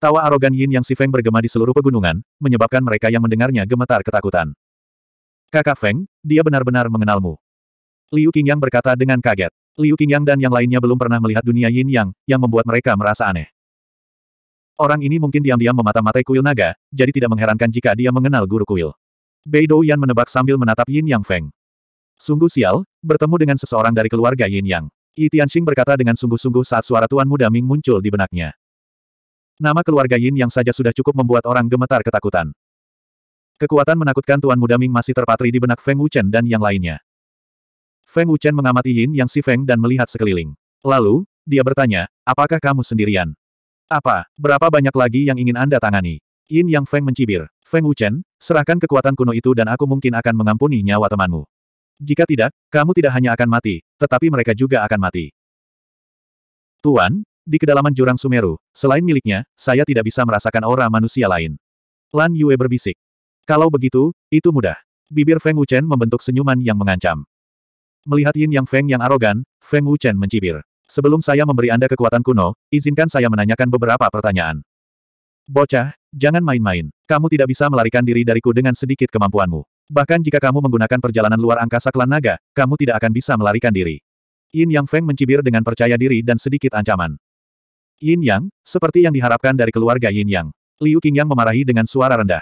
Tawa arogan Yin Yang Si Feng bergema di seluruh pegunungan, menyebabkan mereka yang mendengarnya gemetar ketakutan. Kakak Feng, dia benar-benar mengenalmu. Liu Qingyang berkata dengan kaget. Liu Qingyang dan yang lainnya belum pernah melihat dunia Yin Yang, yang membuat mereka merasa aneh. Orang ini mungkin diam-diam memata-matai kuil naga, jadi tidak mengherankan jika dia mengenal guru kuil. Bei Douyan menebak sambil menatap Yin Yang Feng. Sungguh sial, bertemu dengan seseorang dari keluarga Yin Yang. Yi Tianxing berkata dengan sungguh-sungguh saat suara Tuan Muda Ming muncul di benaknya. Nama keluarga Yin Yang saja sudah cukup membuat orang gemetar ketakutan. Kekuatan menakutkan Tuan Muda Ming masih terpatri di benak Feng Wuchen dan yang lainnya. Feng Wuchen mengamati Yin Yang Si Feng dan melihat sekeliling. Lalu, dia bertanya, apakah kamu sendirian? Apa, berapa banyak lagi yang ingin Anda tangani? Yin Yang Feng mencibir. Feng Wuchen, serahkan kekuatan kuno itu dan aku mungkin akan mengampuni nyawa temanmu. Jika tidak, kamu tidak hanya akan mati, tetapi mereka juga akan mati. Tuan, di kedalaman jurang Sumeru, selain miliknya, saya tidak bisa merasakan aura manusia lain. Lan Yue berbisik. Kalau begitu, itu mudah. Bibir Feng Wuchen membentuk senyuman yang mengancam. Melihat Yin Yang Feng yang arogan, Feng Wuchen mencibir. Sebelum saya memberi Anda kekuatan kuno, izinkan saya menanyakan beberapa pertanyaan. Bocah, jangan main-main. Kamu tidak bisa melarikan diri dariku dengan sedikit kemampuanmu. Bahkan jika kamu menggunakan perjalanan luar angkasa klan naga, kamu tidak akan bisa melarikan diri. Yin Yang Feng mencibir dengan percaya diri dan sedikit ancaman. Yin Yang, seperti yang diharapkan dari keluarga Yin Yang. Liu Qingyang memarahi dengan suara rendah.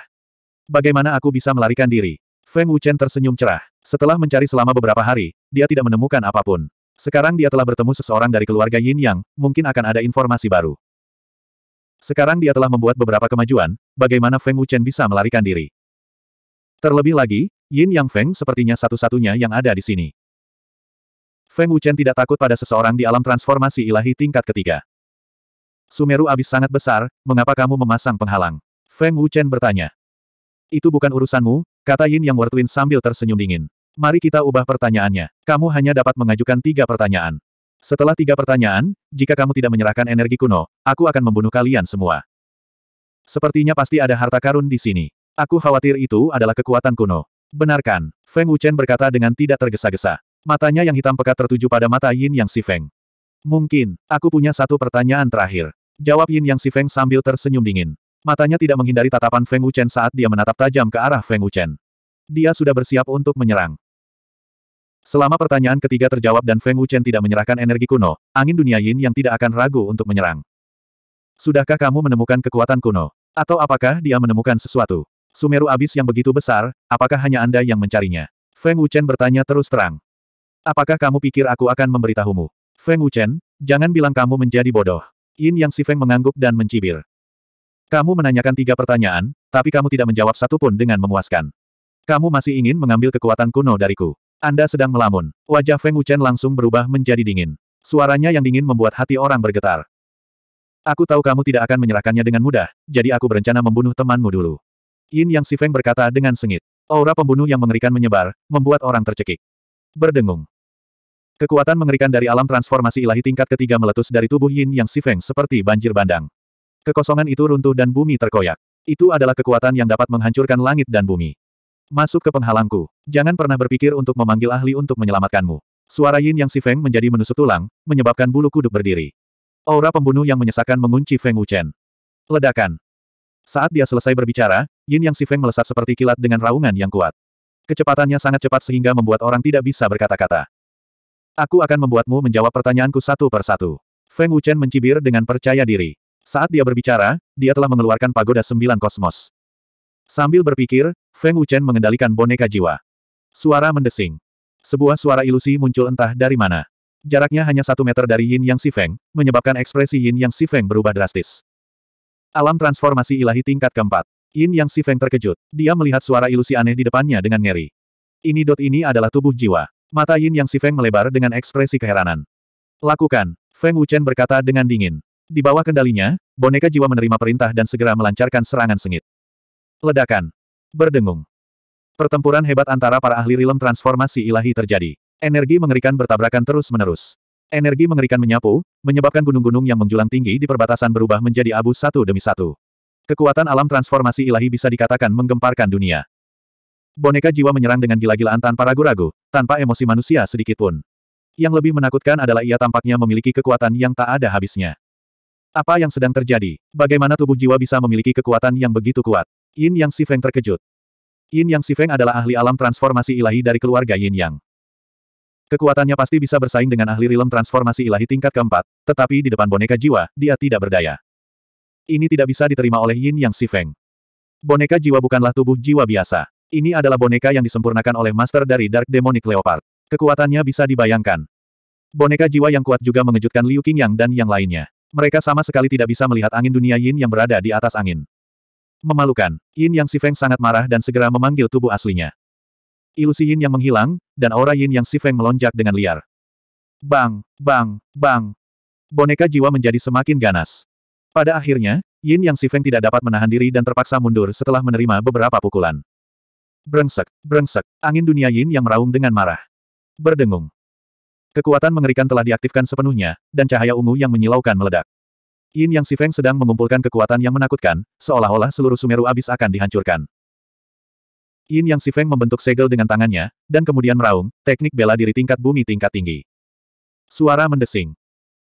Bagaimana aku bisa melarikan diri? Feng Wuchen tersenyum cerah. Setelah mencari selama beberapa hari, dia tidak menemukan apa pun. Sekarang dia telah bertemu seseorang dari keluarga Yin Yang, mungkin akan ada informasi baru. Sekarang dia telah membuat beberapa kemajuan, bagaimana Feng Wuchen bisa melarikan diri. Terlebih lagi, Yin Yang Feng sepertinya satu-satunya yang ada di sini. Feng Wuchen tidak takut pada seseorang di alam transformasi ilahi tingkat ketiga. Sumeru abis sangat besar, mengapa kamu memasang penghalang? Feng Wuchen bertanya. Itu bukan urusanmu, kata Yin Yang Wertwin sambil tersenyum dingin. Mari kita ubah pertanyaannya. Kamu hanya dapat mengajukan tiga pertanyaan. Setelah tiga pertanyaan, jika kamu tidak menyerahkan energi kuno, aku akan membunuh kalian semua. Sepertinya pasti ada harta karun di sini. Aku khawatir itu adalah kekuatan kuno. Benarkan, Feng Wuchen berkata dengan tidak tergesa-gesa. Matanya yang hitam pekat tertuju pada mata Yin Yang Si Feng. Mungkin, aku punya satu pertanyaan terakhir. Jawab Yin Yang Si Feng sambil tersenyum dingin. Matanya tidak menghindari tatapan Feng Wuchen saat dia menatap tajam ke arah Feng Wuchen. Dia sudah bersiap untuk menyerang. Selama pertanyaan ketiga terjawab dan Feng Wuchen tidak menyerahkan energi kuno, angin dunia Yin yang tidak akan ragu untuk menyerang. Sudahkah kamu menemukan kekuatan kuno? Atau apakah dia menemukan sesuatu? Sumeru abis yang begitu besar, apakah hanya Anda yang mencarinya? Feng Wuchen bertanya terus terang. Apakah kamu pikir aku akan memberitahumu? Feng Wuchen, jangan bilang kamu menjadi bodoh. Yin Yang Si Feng mengangguk dan mencibir. Kamu menanyakan tiga pertanyaan, tapi kamu tidak menjawab satupun dengan memuaskan. Kamu masih ingin mengambil kekuatan kuno dariku. Anda sedang melamun. Wajah Feng Wuchen langsung berubah menjadi dingin. Suaranya yang dingin membuat hati orang bergetar. Aku tahu kamu tidak akan menyerahkannya dengan mudah, jadi aku berencana membunuh temanmu dulu. Yin Yang Si Feng berkata dengan sengit. Aura pembunuh yang mengerikan menyebar, membuat orang tercekik. Berdengung. Kekuatan mengerikan dari alam transformasi ilahi tingkat ketiga meletus dari tubuh Yin Yang Si Feng seperti banjir bandang. Kekosongan itu runtuh dan bumi terkoyak. Itu adalah kekuatan yang dapat menghancurkan langit dan bumi. Masuk ke penghalangku. Jangan pernah berpikir untuk memanggil ahli untuk menyelamatkanmu. Suara Yin Yang Si Feng menjadi menusuk tulang, menyebabkan bulu kuduk berdiri. Aura pembunuh yang menyesakan mengunci Feng Wuchen. Ledakan. Saat dia selesai berbicara, Yin Yang Si Feng melesat seperti kilat dengan raungan yang kuat. Kecepatannya sangat cepat sehingga membuat orang tidak bisa berkata-kata. Aku akan membuatmu menjawab pertanyaanku satu per satu. Feng Wuchen mencibir dengan percaya diri. Saat dia berbicara, dia telah mengeluarkan pagoda sembilan kosmos. Sambil berpikir, Feng Wuchen mengendalikan boneka jiwa. Suara mendesing. Sebuah suara ilusi muncul entah dari mana. Jaraknya hanya satu meter dari Yin Yang Si Feng, menyebabkan ekspresi Yin Yang Si Feng berubah drastis. Alam transformasi ilahi tingkat keempat. Yin Yang Si Feng terkejut. Dia melihat suara ilusi aneh di depannya dengan ngeri. Ini dot ini adalah tubuh jiwa. Mata Yin Yang Si Feng melebar dengan ekspresi keheranan. Lakukan. Feng Wuchen berkata dengan dingin. Di bawah kendalinya, boneka jiwa menerima perintah dan segera melancarkan serangan sengit. Ledakan. Berdengung. Pertempuran hebat antara para ahli rilem transformasi ilahi terjadi. Energi mengerikan bertabrakan terus-menerus. Energi mengerikan menyapu, menyebabkan gunung-gunung yang menjulang tinggi di perbatasan berubah menjadi abu satu demi satu. Kekuatan alam transformasi ilahi bisa dikatakan menggemparkan dunia. Boneka jiwa menyerang dengan gila-gilaan tanpa ragu-ragu, tanpa emosi manusia sedikitpun. Yang lebih menakutkan adalah ia tampaknya memiliki kekuatan yang tak ada habisnya. Apa yang sedang terjadi? Bagaimana tubuh jiwa bisa memiliki kekuatan yang begitu kuat? Yin Yang Si Feng terkejut. Yin Yang Si Feng adalah ahli alam transformasi ilahi dari keluarga Yin Yang. Kekuatannya pasti bisa bersaing dengan ahli rilem transformasi ilahi tingkat keempat, tetapi di depan boneka jiwa, dia tidak berdaya. Ini tidak bisa diterima oleh Yin Yang Si Feng. Boneka jiwa bukanlah tubuh jiwa biasa. Ini adalah boneka yang disempurnakan oleh master dari Dark Demonic Leopard. Kekuatannya bisa dibayangkan. Boneka jiwa yang kuat juga mengejutkan Liu Qingyang dan yang lainnya. Mereka sama sekali tidak bisa melihat angin dunia Yin yang berada di atas angin. Memalukan, Yin Yang Si Feng sangat marah dan segera memanggil tubuh aslinya. Ilusi Yin yang menghilang, dan aura Yin Yang Si Feng melonjak dengan liar. Bang, bang, bang. Boneka jiwa menjadi semakin ganas. Pada akhirnya, Yin Yang Si Feng tidak dapat menahan diri dan terpaksa mundur setelah menerima beberapa pukulan. Brengsek, brengsek, angin dunia Yin yang meraung dengan marah. Berdengung. Kekuatan mengerikan telah diaktifkan sepenuhnya, dan cahaya ungu yang menyilaukan meledak. Yin Yang Si Feng sedang mengumpulkan kekuatan yang menakutkan, seolah-olah seluruh Sumeru abis akan dihancurkan. Yin Yang Si Feng membentuk segel dengan tangannya, dan kemudian meraung, teknik bela diri tingkat bumi tingkat tinggi. Suara mendesing.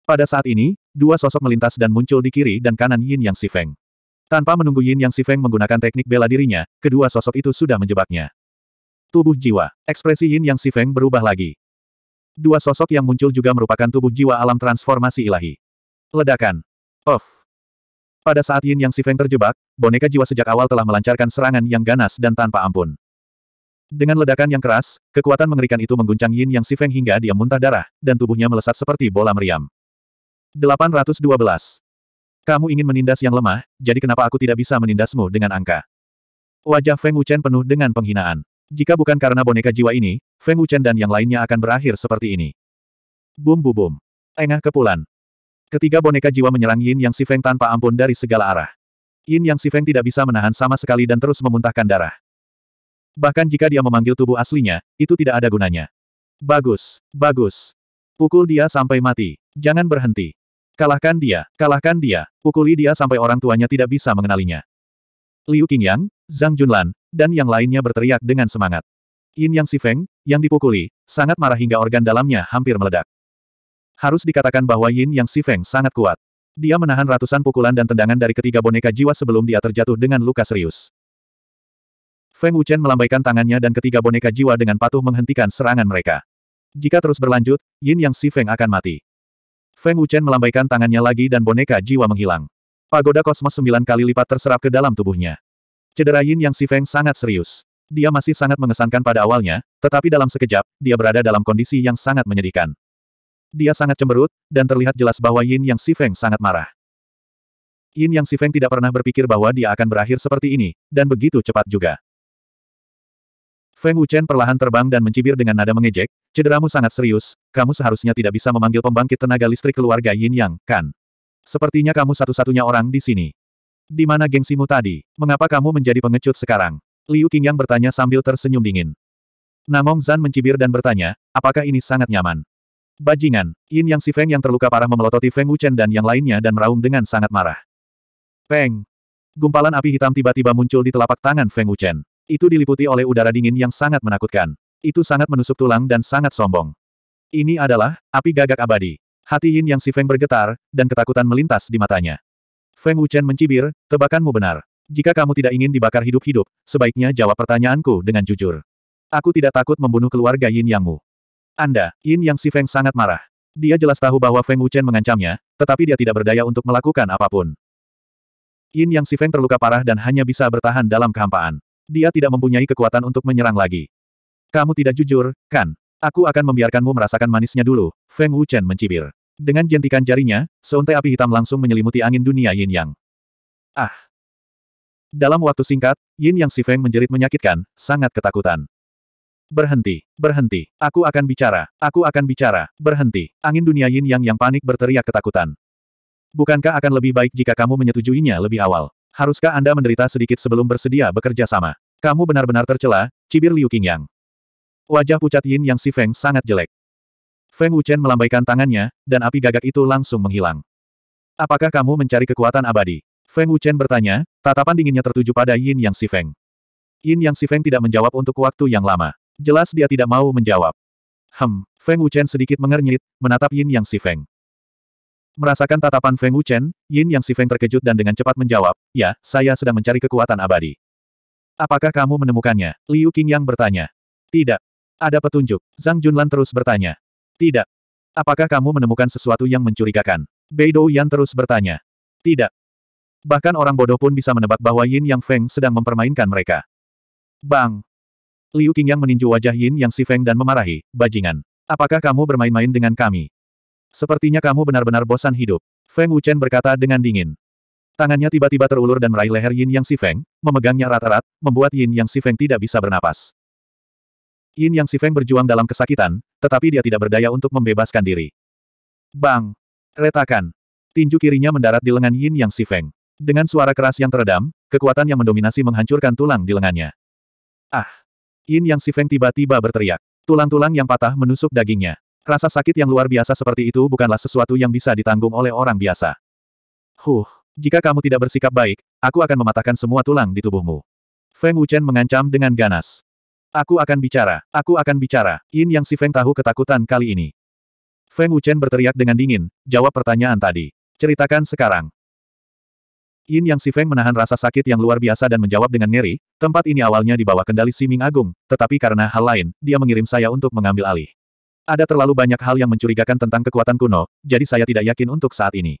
Pada saat ini, dua sosok melintas dan muncul di kiri dan kanan Yin Yang Si Feng. Tanpa menunggu Yin Yang Si Feng menggunakan teknik bela dirinya, kedua sosok itu sudah menjebaknya. Tubuh jiwa. Ekspresi Yin Yang Si Feng berubah lagi. Dua sosok yang muncul juga merupakan tubuh jiwa alam transformasi ilahi. Ledakan. Off. Pada saat Yin Yang Si Feng terjebak, boneka jiwa sejak awal telah melancarkan serangan yang ganas dan tanpa ampun. Dengan ledakan yang keras, kekuatan mengerikan itu mengguncang Yin Yang Si Feng hingga dia muntah darah, dan tubuhnya melesat seperti bola meriam. 812. Kamu ingin menindas yang lemah, jadi kenapa aku tidak bisa menindasmu dengan angka? Wajah Feng Wuchen penuh dengan penghinaan. Jika bukan karena boneka jiwa ini, Feng Wuchen dan yang lainnya akan berakhir seperti ini. Bum bum bum. Engah kepulan. Ketiga boneka jiwa menyerang Yin Yang Si Feng tanpa ampun dari segala arah. Yin Yang Si Feng tidak bisa menahan sama sekali dan terus memuntahkan darah. Bahkan jika dia memanggil tubuh aslinya, itu tidak ada gunanya. Bagus, bagus. Pukul dia sampai mati. Jangan berhenti. Kalahkan dia, kalahkan dia. Pukuli dia sampai orang tuanya tidak bisa mengenalinya. Liu Qingyang, Zhang Junlan, dan yang lainnya berteriak dengan semangat. Yin Yang Si Feng, yang dipukuli, sangat marah hingga organ dalamnya hampir meledak. Harus dikatakan bahwa Yin Yang Si Feng sangat kuat. Dia menahan ratusan pukulan dan tendangan dari ketiga boneka jiwa sebelum dia terjatuh dengan luka serius. Feng Wuchen melambaikan tangannya dan ketiga boneka jiwa dengan patuh menghentikan serangan mereka. Jika terus berlanjut, Yin Yang Si Feng akan mati. Feng Wuchen melambaikan tangannya lagi dan boneka jiwa menghilang. Pagoda kosmos sembilan kali lipat terserap ke dalam tubuhnya. Cedera Yin Yang Si Feng sangat serius. Dia masih sangat mengesankan pada awalnya, tetapi dalam sekejap, dia berada dalam kondisi yang sangat menyedihkan. Dia sangat cemberut, dan terlihat jelas bahwa Yin Yang Si Feng sangat marah. Yin Yang Si Feng tidak pernah berpikir bahwa dia akan berakhir seperti ini, dan begitu cepat juga. Feng Wuchen perlahan terbang dan mencibir dengan nada mengejek, cederamu sangat serius, kamu seharusnya tidak bisa memanggil pembangkit tenaga listrik keluarga Yin Yang, kan? Sepertinya kamu satu-satunya orang di sini. Di mana gengsimu tadi? Mengapa kamu menjadi pengecut sekarang? Liu Qingyang bertanya sambil tersenyum dingin. Namong Zan mencibir dan bertanya, apakah ini sangat nyaman? Bajingan, Yin Yang Si Feng yang terluka parah memelototi Feng Wuchen dan yang lainnya dan meraung dengan sangat marah. Peng! Gumpalan api hitam tiba-tiba muncul di telapak tangan Feng Wuchen. Itu diliputi oleh udara dingin yang sangat menakutkan. Itu sangat menusuk tulang dan sangat sombong. Ini adalah, api gagak abadi. Hati Yin Yang Si Feng bergetar, dan ketakutan melintas di matanya. Feng Wuchen mencibir, tebakanmu benar. Jika kamu tidak ingin dibakar hidup-hidup, sebaiknya jawab pertanyaanku dengan jujur. Aku tidak takut membunuh keluarga Yin Yangmu. Anda, Yin Yang Si Feng sangat marah. Dia jelas tahu bahwa Feng Wuchen mengancamnya, tetapi dia tidak berdaya untuk melakukan apa pun. Yin Yang Si Feng terluka parah dan hanya bisa bertahan dalam kehampaan. Dia tidak mempunyai kekuatan untuk menyerang lagi. Kamu tidak jujur, kan? Aku akan membiarkanmu merasakan manisnya dulu, Feng Wuchen mencibir. Dengan jentikan jarinya, seuntai api hitam langsung menyelimuti angin dunia Yin Yang. Ah! Dalam waktu singkat, Yin Yang Si Feng menjerit menyakitkan, sangat ketakutan. Berhenti, berhenti, aku akan bicara, aku akan bicara, berhenti. Angin dunia Yin Yang yang panik berteriak ketakutan. Bukankah akan lebih baik jika kamu menyetujuinya lebih awal? Haruskah Anda menderita sedikit sebelum bersedia bekerja sama? Kamu benar-benar tercela, cibir Liu Qingyang. Wajah pucat Yin Yang Si Feng sangat jelek. Feng Wuchen melambaikan tangannya, dan api gagak itu langsung menghilang. Apakah kamu mencari kekuatan abadi? Feng Wuchen bertanya, tatapan dinginnya tertuju pada Yin Yang Si Feng. Yin Yang Si Feng tidak menjawab untuk waktu yang lama. Jelas dia tidak mau menjawab. Hem, Feng Wuchen sedikit mengernyit, menatap Yin Yang Si Feng. Merasakan tatapan Feng Wuchen, Yin Yang Si Feng terkejut dan dengan cepat menjawab, ya, saya sedang mencari kekuatan abadi. Apakah kamu menemukannya? Liu Qingyang bertanya. Tidak. Ada petunjuk. Zhang Junlan terus bertanya. Tidak. Apakah kamu menemukan sesuatu yang mencurigakan? Beidou Yan terus bertanya. Tidak. Bahkan orang bodoh pun bisa menebak bahwa Yin Yang Feng sedang mempermainkan mereka. Bang! Liu Qingyang meninju wajah Yin Yang Si Feng dan memarahi, bajingan. Apakah kamu bermain-main dengan kami? Sepertinya kamu benar-benar bosan hidup. Feng Wuchen berkata dengan dingin. Tangannya tiba-tiba terulur dan meraih leher Yin Yang Si Feng, memegangnya erat-erat, membuat Yin Yang Si Feng tidak bisa bernapas. Yin Yang Si Feng berjuang dalam kesakitan, tetapi dia tidak berdaya untuk membebaskan diri. Bang! Retakan! Tinju kirinya mendarat di lengan Yin Yang Si Feng. Dengan suara keras yang teredam, kekuatan yang mendominasi menghancurkan tulang di lengannya. Ah! Yin Yang Si Feng tiba-tiba berteriak. Tulang-tulang yang patah menusuk dagingnya. Rasa sakit yang luar biasa seperti itu bukanlah sesuatu yang bisa ditanggung oleh orang biasa. Huh, jika kamu tidak bersikap baik, aku akan mematahkan semua tulang di tubuhmu. Feng Wuchen mengancam dengan ganas. Aku akan bicara, aku akan bicara. Yin Yang Si Feng tahu ketakutan kali ini. Feng Wuchen berteriak dengan dingin, jawab pertanyaan tadi. Ceritakan sekarang. Yin Yang Si Feng menahan rasa sakit yang luar biasa dan menjawab dengan ngeri, tempat ini awalnya di bawah kendali Si Ming Agung, tetapi karena hal lain, dia mengirim saya untuk mengambil alih. Ada terlalu banyak hal yang mencurigakan tentang kekuatan kuno, jadi saya tidak yakin untuk saat ini.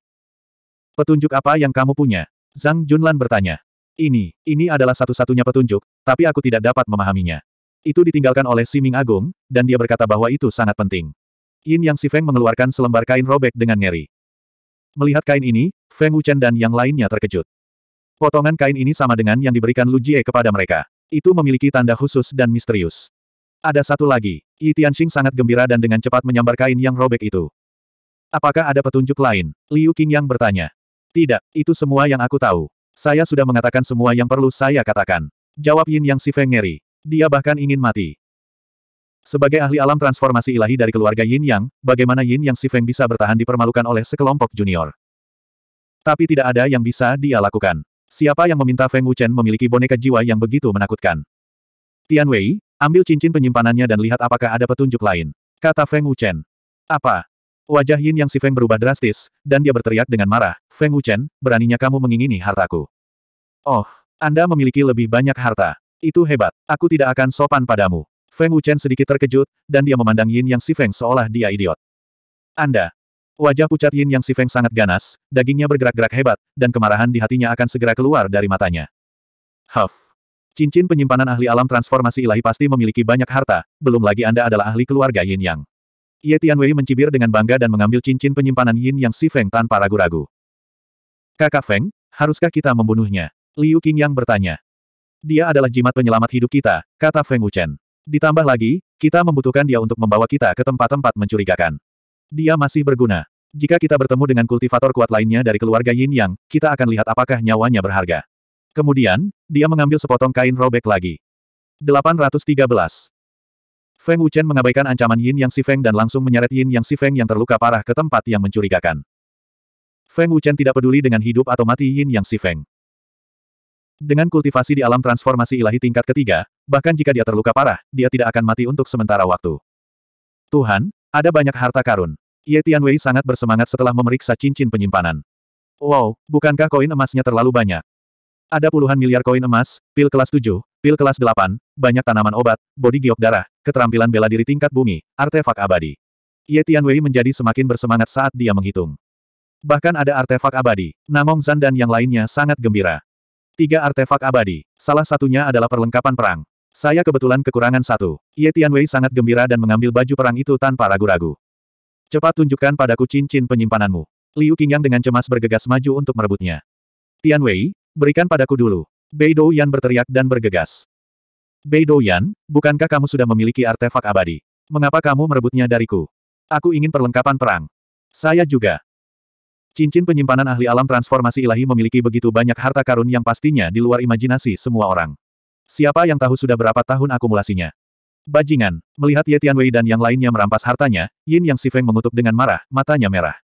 Petunjuk apa yang kamu punya? Zhang Junlan bertanya. Ini, ini adalah satu-satunya petunjuk, tapi aku tidak dapat memahaminya. Itu ditinggalkan oleh Si Ming Agung, dan dia berkata bahwa itu sangat penting. Yin Yang Si Feng mengeluarkan selembar kain robek dengan ngeri. Melihat kain ini, Feng Wuchen dan yang lainnya terkejut. Potongan kain ini sama dengan yang diberikan Lu Jie kepada mereka. Itu memiliki tanda khusus dan misterius. Ada satu lagi. Yi Tianxing sangat gembira dan dengan cepat menyambar kain yang robek itu. Apakah ada petunjuk lain? Liu Qingyang bertanya. Tidak, itu semua yang aku tahu. Saya sudah mengatakan semua yang perlu saya katakan. Jawab Yin Yang Si Feng ngeri. Dia bahkan ingin mati. Sebagai ahli alam transformasi ilahi dari keluarga Yin Yang, bagaimana Yin Yang Si Feng bisa bertahan dipermalukan oleh sekelompok junior? Tapi tidak ada yang bisa dia lakukan. Siapa yang meminta Feng Wuchen memiliki boneka jiwa yang begitu menakutkan? Tian Wei, ambil cincin penyimpanannya dan lihat apakah ada petunjuk lain. Kata Feng Wuchen. Apa? Wajah Yin Yang Si Feng berubah drastis, dan dia berteriak dengan marah, Feng Wuchen, beraninya kamu mengingini hartaku. Oh, Anda memiliki lebih banyak harta. Itu hebat. Aku tidak akan sopan padamu. Feng Wuchen sedikit terkejut, dan dia memandang Yin Yang Si Feng seolah dia idiot. Anda. Wajah pucat Yin Yang Si Feng sangat ganas, dagingnya bergerak-gerak hebat, dan kemarahan di hatinya akan segera keluar dari matanya. Huff. Cincin penyimpanan ahli alam transformasi ilahi pasti memiliki banyak harta, belum lagi Anda adalah ahli keluarga Yin Yang. Ye Tianwei mencibir dengan bangga dan mengambil cincin penyimpanan Yin Yang Si Feng tanpa ragu-ragu. Kakak Feng, haruskah kita membunuhnya? Liu Qingyang bertanya. Dia adalah jimat penyelamat hidup kita, kata Feng Wuchen. Ditambah lagi, kita membutuhkan dia untuk membawa kita ke tempat-tempat mencurigakan. Dia masih berguna. Jika kita bertemu dengan kultivator kuat lainnya dari keluarga Yin Yang, kita akan lihat apakah nyawanya berharga. Kemudian, dia mengambil sepotong kain robek lagi. 813. Feng Wuchen mengabaikan ancaman Yin Yang Si Feng dan langsung menyeret Yin Yang Si Feng yang terluka parah ke tempat yang mencurigakan. Feng Wuchen tidak peduli dengan hidup atau mati Yin Yang Si Feng. Dengan kultivasi di alam transformasi ilahi tingkat ketiga, bahkan jika dia terluka parah, dia tidak akan mati untuk sementara waktu. Tuhan, ada banyak harta karun. Ye Tianwei sangat bersemangat setelah memeriksa cincin penyimpanan. Wow, bukankah koin emasnya terlalu banyak? Ada puluhan miliar koin emas, pil kelas 7, pil kelas 8, banyak tanaman obat, bodi giok darah, keterampilan bela diri tingkat bumi, artefak abadi. Ye Tianwei menjadi semakin bersemangat saat dia menghitung. Bahkan ada artefak abadi, Namong Zan dan yang lainnya sangat gembira. Tiga artefak abadi. Salah satunya adalah perlengkapan perang. Saya kebetulan kekurangan satu. Ye Tianwei sangat gembira dan mengambil baju perang itu tanpa ragu-ragu. Cepat tunjukkan padaku cincin penyimpananmu. Liu Qingyang dengan cemas bergegas maju untuk merebutnya. Tianwei, berikan padaku dulu. Bei Yan berteriak dan bergegas. Bei Yan, bukankah kamu sudah memiliki artefak abadi? Mengapa kamu merebutnya dariku? Aku ingin perlengkapan perang. Saya juga. Cincin penyimpanan ahli alam transformasi ilahi memiliki begitu banyak harta karun yang pastinya di luar imajinasi semua orang. Siapa yang tahu sudah berapa tahun akumulasinya? Bajingan, melihat Ye Tianwei dan yang lainnya merampas hartanya, Yin Yang Si Feng mengutuk dengan marah, matanya merah.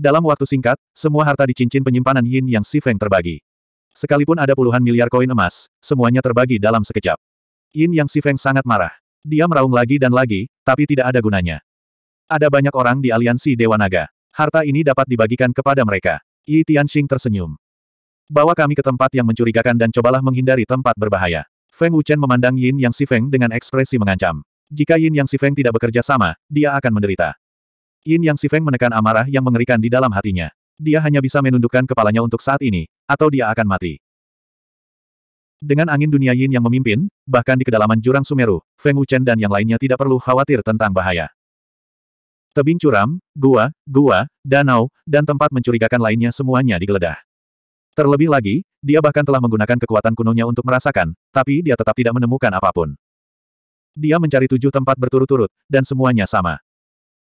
Dalam waktu singkat, semua harta di cincin penyimpanan Yin Yang Si Feng terbagi. Sekalipun ada puluhan miliar koin emas, semuanya terbagi dalam sekejap. Yin Yang Si Feng sangat marah. Dia meraung lagi dan lagi, tapi tidak ada gunanya. Ada banyak orang di aliansi Dewa Naga. Harta ini dapat dibagikan kepada mereka. Yi Tianxing tersenyum. Bawa kami ke tempat yang mencurigakan dan cobalah menghindari tempat berbahaya. Feng Wuchen memandang Yin Yang Si Feng dengan ekspresi mengancam. Jika Yin Yang Si Feng tidak bekerja sama, dia akan menderita. Yin Yang Si Feng menekan amarah yang mengerikan di dalam hatinya. Dia hanya bisa menundukkan kepalanya untuk saat ini, atau dia akan mati. Dengan angin dunia Yin yang memimpin, bahkan di kedalaman jurang Sumeru, Feng Wuchen dan yang lainnya tidak perlu khawatir tentang bahaya. Tebing curam, gua, gua, danau, dan tempat mencurigakan lainnya semuanya digeledah. Terlebih lagi, dia bahkan telah menggunakan kekuatan kunonya untuk merasakan, tapi dia tetap tidak menemukan apa pun. Dia mencari tujuh tempat berturut-turut, dan semuanya sama.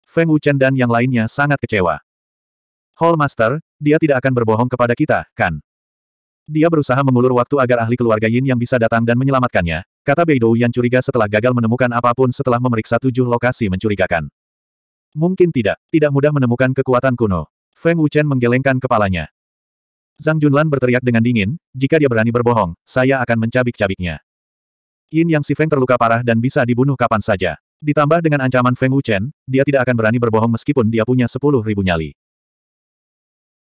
Feng Wuchen dan yang lainnya sangat kecewa. Hall Master, dia tidak akan berbohong kepada kita, kan? Dia berusaha mengulur waktu agar ahli keluarga Yin yang bisa datang dan menyelamatkannya, kata Beidou yang curiga setelah gagal menemukan apa pun setelah memeriksa tujuh lokasi mencurigakan. Mungkin tidak, tidak mudah menemukan kekuatan kuno. Feng Wuchen menggelengkan kepalanya. Zhang Junlan berteriak dengan dingin, jika dia berani berbohong, saya akan mencabik-cabiknya. Yin Yang Si Feng terluka parah dan bisa dibunuh kapan saja. Ditambah dengan ancaman Feng Wuchen, dia tidak akan berani berbohong meskipun dia punya sepuluh ribu nyali.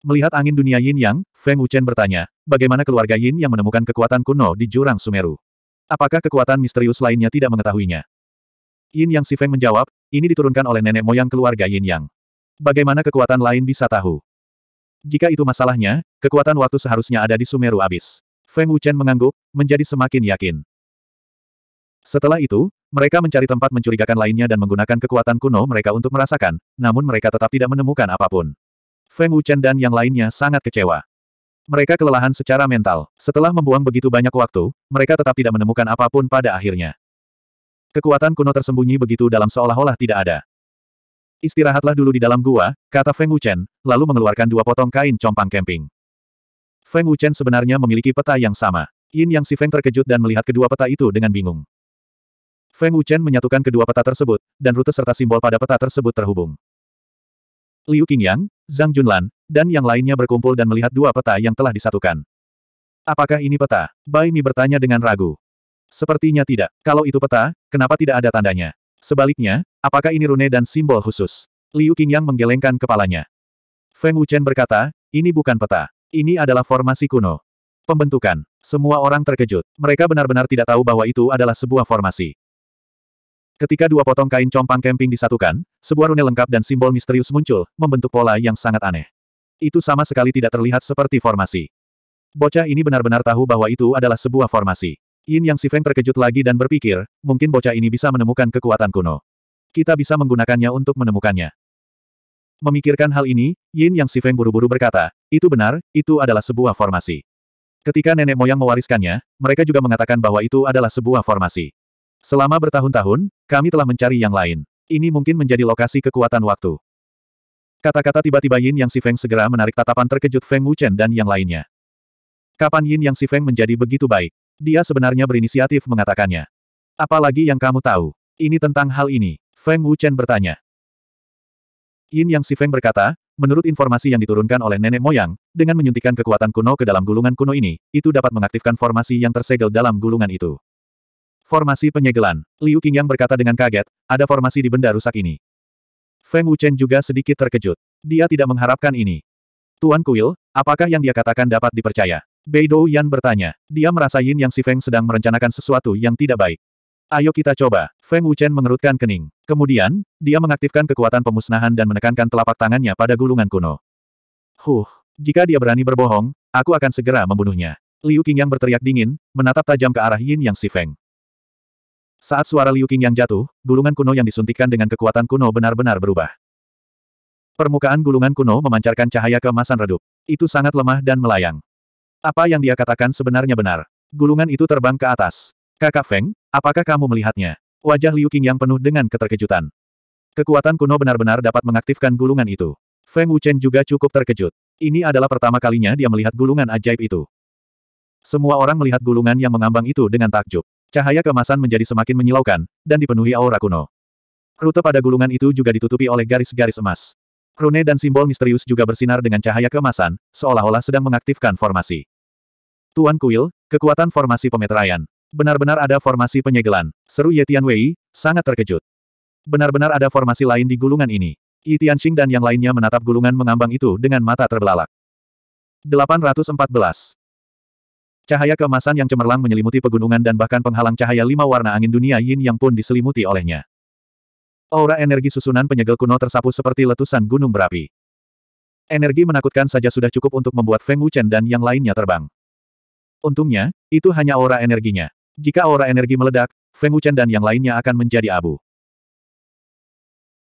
Melihat angin dunia Yin Yang, Feng Wuchen bertanya, bagaimana keluarga Yin yang menemukan kekuatan kuno di jurang Sumeru? Apakah kekuatan misterius lainnya tidak mengetahuinya? Yin Yang Si Feng menjawab, ini diturunkan oleh nenek moyang keluarga Yin Yang. Bagaimana kekuatan lain bisa tahu? Jika itu masalahnya, kekuatan waktu seharusnya ada di Sumeru Abis. Feng Wuchen mengangguk, menjadi semakin yakin. Setelah itu, mereka mencari tempat mencurigakan lainnya dan menggunakan kekuatan kuno mereka untuk merasakan, namun mereka tetap tidak menemukan apa pun. Feng Wuchen dan yang lainnya sangat kecewa. Mereka kelelahan secara mental. Setelah membuang begitu banyak waktu, mereka tetap tidak menemukan apa pun pada akhirnya. Kekuatan kuno tersembunyi begitu dalam seolah-olah tidak ada. Istirahatlah dulu di dalam gua, kata Feng Wuchen, lalu mengeluarkan dua potong kain compang camping. Feng Wuchen sebenarnya memiliki peta yang sama. Yin Yang Si Feng terkejut dan melihat kedua peta itu dengan bingung. Feng Wuchen menyatukan kedua peta tersebut, dan rute serta simbol pada peta tersebut terhubung. Liu Qingyang, Zhang Junlan, dan yang lainnya berkumpul dan melihat dua peta yang telah disatukan. Apakah ini peta? Bai Mi bertanya dengan ragu. Sepertinya tidak. Kalau itu peta, kenapa tidak ada tandanya? Sebaliknya, apakah ini rune dan simbol khusus? Liu Qingyang menggelengkan kepalanya. Feng Wuchen berkata, ini bukan peta. Ini adalah formasi kuno. Pembentukan. Semua orang terkejut. Mereka benar-benar tidak tahu bahwa itu adalah sebuah formasi. Ketika dua potong kain compang camping disatukan, sebuah rune lengkap dan simbol misterius muncul, membentuk pola yang sangat aneh. Itu sama sekali tidak terlihat seperti formasi. Bocah ini benar-benar tahu bahwa itu adalah sebuah formasi. Yin Yang Si Feng terkejut lagi dan berpikir, mungkin bocah ini bisa menemukan kekuatan kuno. Kita bisa menggunakannya untuk menemukannya. Memikirkan hal ini, Yin Yang Si Feng buru-buru berkata, itu benar, itu adalah sebuah formasi. Ketika nenek moyang mewariskannya, mereka juga mengatakan bahwa itu adalah sebuah formasi. Selama bertahun-tahun, kami telah mencari yang lain. Ini mungkin menjadi lokasi kekuatan waktu. Kata-kata tiba-tiba Yin Yang Si Feng segera menarik tatapan terkejut Feng Wuchen dan yang lainnya. Kapan Yin Yang Si Feng menjadi begitu baik? Dia sebenarnya berinisiatif mengatakannya. Apalagi yang kamu tahu? Ini tentang hal ini. Feng Wuchen bertanya. Yin Yang Si Feng berkata, menurut informasi yang diturunkan oleh nenek moyang, dengan menyuntikkan kekuatan kuno ke dalam gulungan kuno ini, itu dapat mengaktifkan formasi yang tersegel dalam gulungan itu. Formasi penyegelan. Liu Qingyang berkata dengan kaget, ada formasi di benda rusak ini. Feng Wuchen juga sedikit terkejut. Dia tidak mengharapkan ini. Tuan Kuil, apakah yang dia katakan dapat dipercaya? Beidou Yan bertanya. Dia merasa Yin Yang Si Feng sedang merencanakan sesuatu yang tidak baik. Ayo kita coba. Feng Wuchen mengerutkan kening. Kemudian, dia mengaktifkan kekuatan pemusnahan dan menekankan telapak tangannya pada gulungan kuno. Huh, jika dia berani berbohong, aku akan segera membunuhnya. Liu Qingyang berteriak dingin, menatap tajam ke arah Yin Yang Si Feng. Saat suara Liu Qingyang jatuh, gulungan kuno yang disuntikkan dengan kekuatan kuno benar-benar berubah. Permukaan gulungan kuno memancarkan cahaya keemasan redup. Itu sangat lemah dan melayang. Apa yang dia katakan sebenarnya benar. Gulungan itu terbang ke atas. Kakak Feng, apakah kamu melihatnya? Wajah Liu Qing yang penuh dengan keterkejutan. Kekuatan kuno benar-benar dapat mengaktifkan gulungan itu. Feng Wuchen juga cukup terkejut. Ini adalah pertama kalinya dia melihat gulungan ajaib itu. Semua orang melihat gulungan yang mengambang itu dengan takjub. Cahaya kemasan menjadi semakin menyilaukan, dan dipenuhi aura kuno. Rute pada gulungan itu juga ditutupi oleh garis-garis emas. Rune dan simbol misterius juga bersinar dengan cahaya kemasan, seolah-olah sedang mengaktifkan formasi. Tuan Kuil, kekuatan formasi pemeteraian. Benar-benar ada formasi penyegelan. Seru Yetian Wei, sangat terkejut. Benar-benar ada formasi lain di gulungan ini. Yi Tianxing dan yang lainnya menatap gulungan mengambang itu dengan mata terbelalak. 814. Cahaya keemasan yang cemerlang menyelimuti pegunungan dan bahkan penghalang cahaya lima warna angin dunia Yin yang pun diselimuti olehnya. Aura energi susunan penyegel kuno tersapu seperti letusan gunung berapi. Energi menakutkan saja sudah cukup untuk membuat Feng Wuchen dan yang lainnya terbang. Untungnya, itu hanya aura energinya. Jika aura energi meledak, Feng Wuchen dan yang lainnya akan menjadi abu.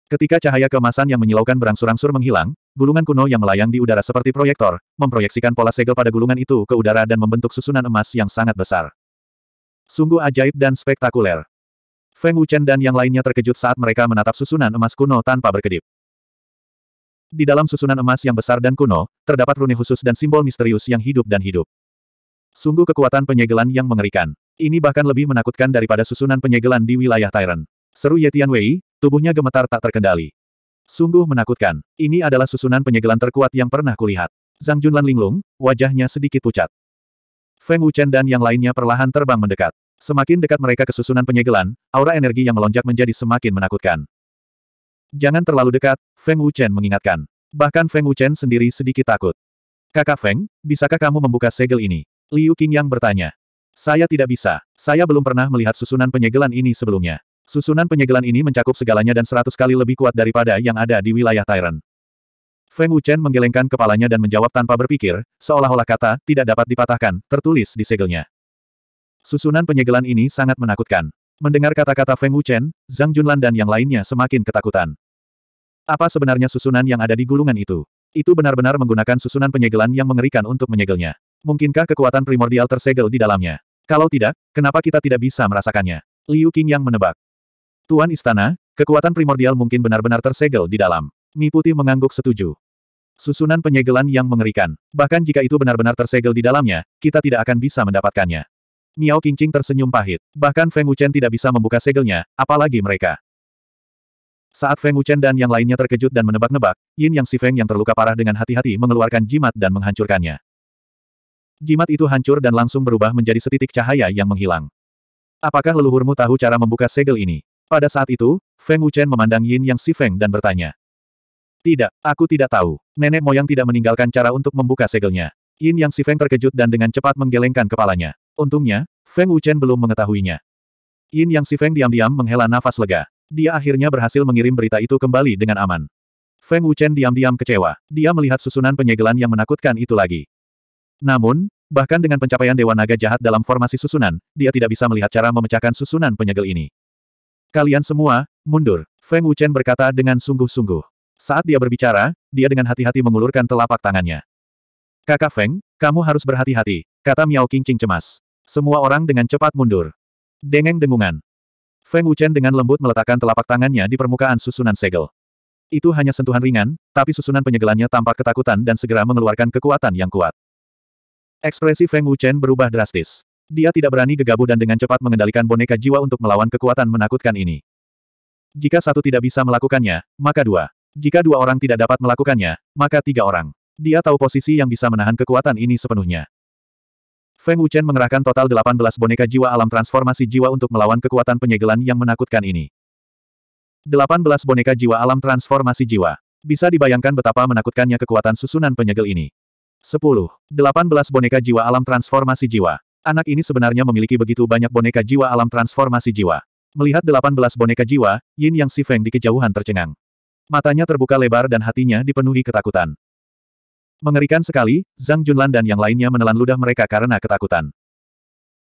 Ketika cahaya kemasan yang menyilaukan berangsur-angsur menghilang, gulungan kuno yang melayang di udara seperti proyektor, memproyeksikan pola segel pada gulungan itu ke udara dan membentuk susunan emas yang sangat besar. Sungguh ajaib dan spektakuler. Feng Wuchen dan yang lainnya terkejut saat mereka menatap susunan emas kuno tanpa berkedip. Di dalam susunan emas yang besar dan kuno, terdapat rune khusus dan simbol misterius yang hidup dan hidup. Sungguh kekuatan penyegelan yang mengerikan. Ini bahkan lebih menakutkan daripada susunan penyegelan di wilayah Tyrant. Seru Yetian Wei, Tubuhnya gemetar tak terkendali. Sungguh menakutkan. Ini adalah susunan penyegelan terkuat yang pernah kulihat. Zhang Junlan linglung, wajahnya sedikit pucat. Feng Wuchen dan yang lainnya perlahan terbang mendekat. Semakin dekat mereka ke susunan penyegelan, aura energi yang melonjak menjadi semakin menakutkan. Jangan terlalu dekat, Feng Wuchen mengingatkan. Bahkan Feng Wuchen sendiri sedikit takut. Kakak Feng, bisakah kamu membuka segel ini? Liu Qingyang bertanya. Saya tidak bisa. Saya belum pernah melihat susunan penyegelan ini sebelumnya. Susunan penyegelan ini mencakup segalanya dan seratus kali lebih kuat daripada yang ada di wilayah Tyrant. Feng Wuchen menggelengkan kepalanya dan menjawab tanpa berpikir, seolah-olah kata, tidak dapat dipatahkan, tertulis di segelnya. Susunan penyegelan ini sangat menakutkan. Mendengar kata-kata Feng Wuchen, Zhang Junlan dan yang lainnya semakin ketakutan. Apa sebenarnya susunan yang ada di gulungan itu? Itu benar-benar menggunakan susunan penyegelan yang mengerikan untuk menyegelnya. Mungkinkah kekuatan primordial tersegel di dalamnya? Kalau tidak, kenapa kita tidak bisa merasakannya? Liu Qing yang menebak. Tuan Istana, kekuatan primordial mungkin benar-benar tersegel di dalam. Mi Putih mengangguk setuju. Susunan penyegelan yang mengerikan. Bahkan jika itu benar-benar tersegel di dalamnya, kita tidak akan bisa mendapatkannya. Miao Qingqing tersenyum pahit. Bahkan Feng Wuchen tidak bisa membuka segelnya, apalagi mereka. Saat Feng Wuchen dan yang lainnya terkejut dan menebak-nebak, Yin Yang Si Feng yang terluka parah dengan hati-hati mengeluarkan jimat dan menghancurkannya. Jimat itu hancur dan langsung berubah menjadi setitik cahaya yang menghilang. Apakah leluhurmu tahu cara membuka segel ini? Pada saat itu, Feng Wuchen memandang Yin Yang Si Feng dan bertanya. Tidak, aku tidak tahu. Nenek moyang tidak meninggalkan cara untuk membuka segelnya. Yin Yang Si Feng terkejut dan dengan cepat menggelengkan kepalanya. Untungnya, Feng Wuchen belum mengetahuinya. Yin Yang Si Feng diam-diam menghela nafas lega. Dia akhirnya berhasil mengirim berita itu kembali dengan aman. Feng Wuchen diam-diam kecewa. Dia melihat susunan penyegelan yang menakutkan itu lagi. Namun, bahkan dengan pencapaian Dewa Naga jahat dalam formasi susunan, dia tidak bisa melihat cara memecahkan susunan penyegel ini. Kalian semua, mundur. Feng Wuchen berkata dengan sungguh-sungguh. Saat dia berbicara, dia dengan hati-hati mengulurkan telapak tangannya. Kakak Feng, kamu harus berhati-hati, kata Miao Qingqing cemas. Semua orang dengan cepat mundur. Dengeng dengungan. Feng Wuchen dengan lembut meletakkan telapak tangannya di permukaan susunan segel. Itu hanya sentuhan ringan, tapi susunan penyegelannya tampak ketakutan dan segera mengeluarkan kekuatan yang kuat. Ekspresi Feng Wuchen berubah drastis. Dia tidak berani gegabah dan dengan cepat mengendalikan boneka jiwa untuk melawan kekuatan menakutkan ini. Jika satu tidak bisa melakukannya, maka dua. Jika dua orang tidak dapat melakukannya, maka tiga orang. Dia tahu posisi yang bisa menahan kekuatan ini sepenuhnya. Feng Wuchen mengerahkan total 18 boneka jiwa alam transformasi jiwa untuk melawan kekuatan penyegelan yang menakutkan ini. 18 boneka jiwa alam transformasi jiwa. Bisa dibayangkan betapa menakutkannya kekuatan susunan penyegel ini. 10. 18 boneka jiwa alam transformasi jiwa. Anak ini sebenarnya memiliki begitu banyak boneka jiwa alam transformasi jiwa. Melihat 18 boneka jiwa, Yin Yang Si Feng di kejauhan tercengang. Matanya terbuka lebar dan hatinya dipenuhi ketakutan. Mengerikan sekali, Zhang Junlan dan yang lainnya menelan ludah mereka karena ketakutan.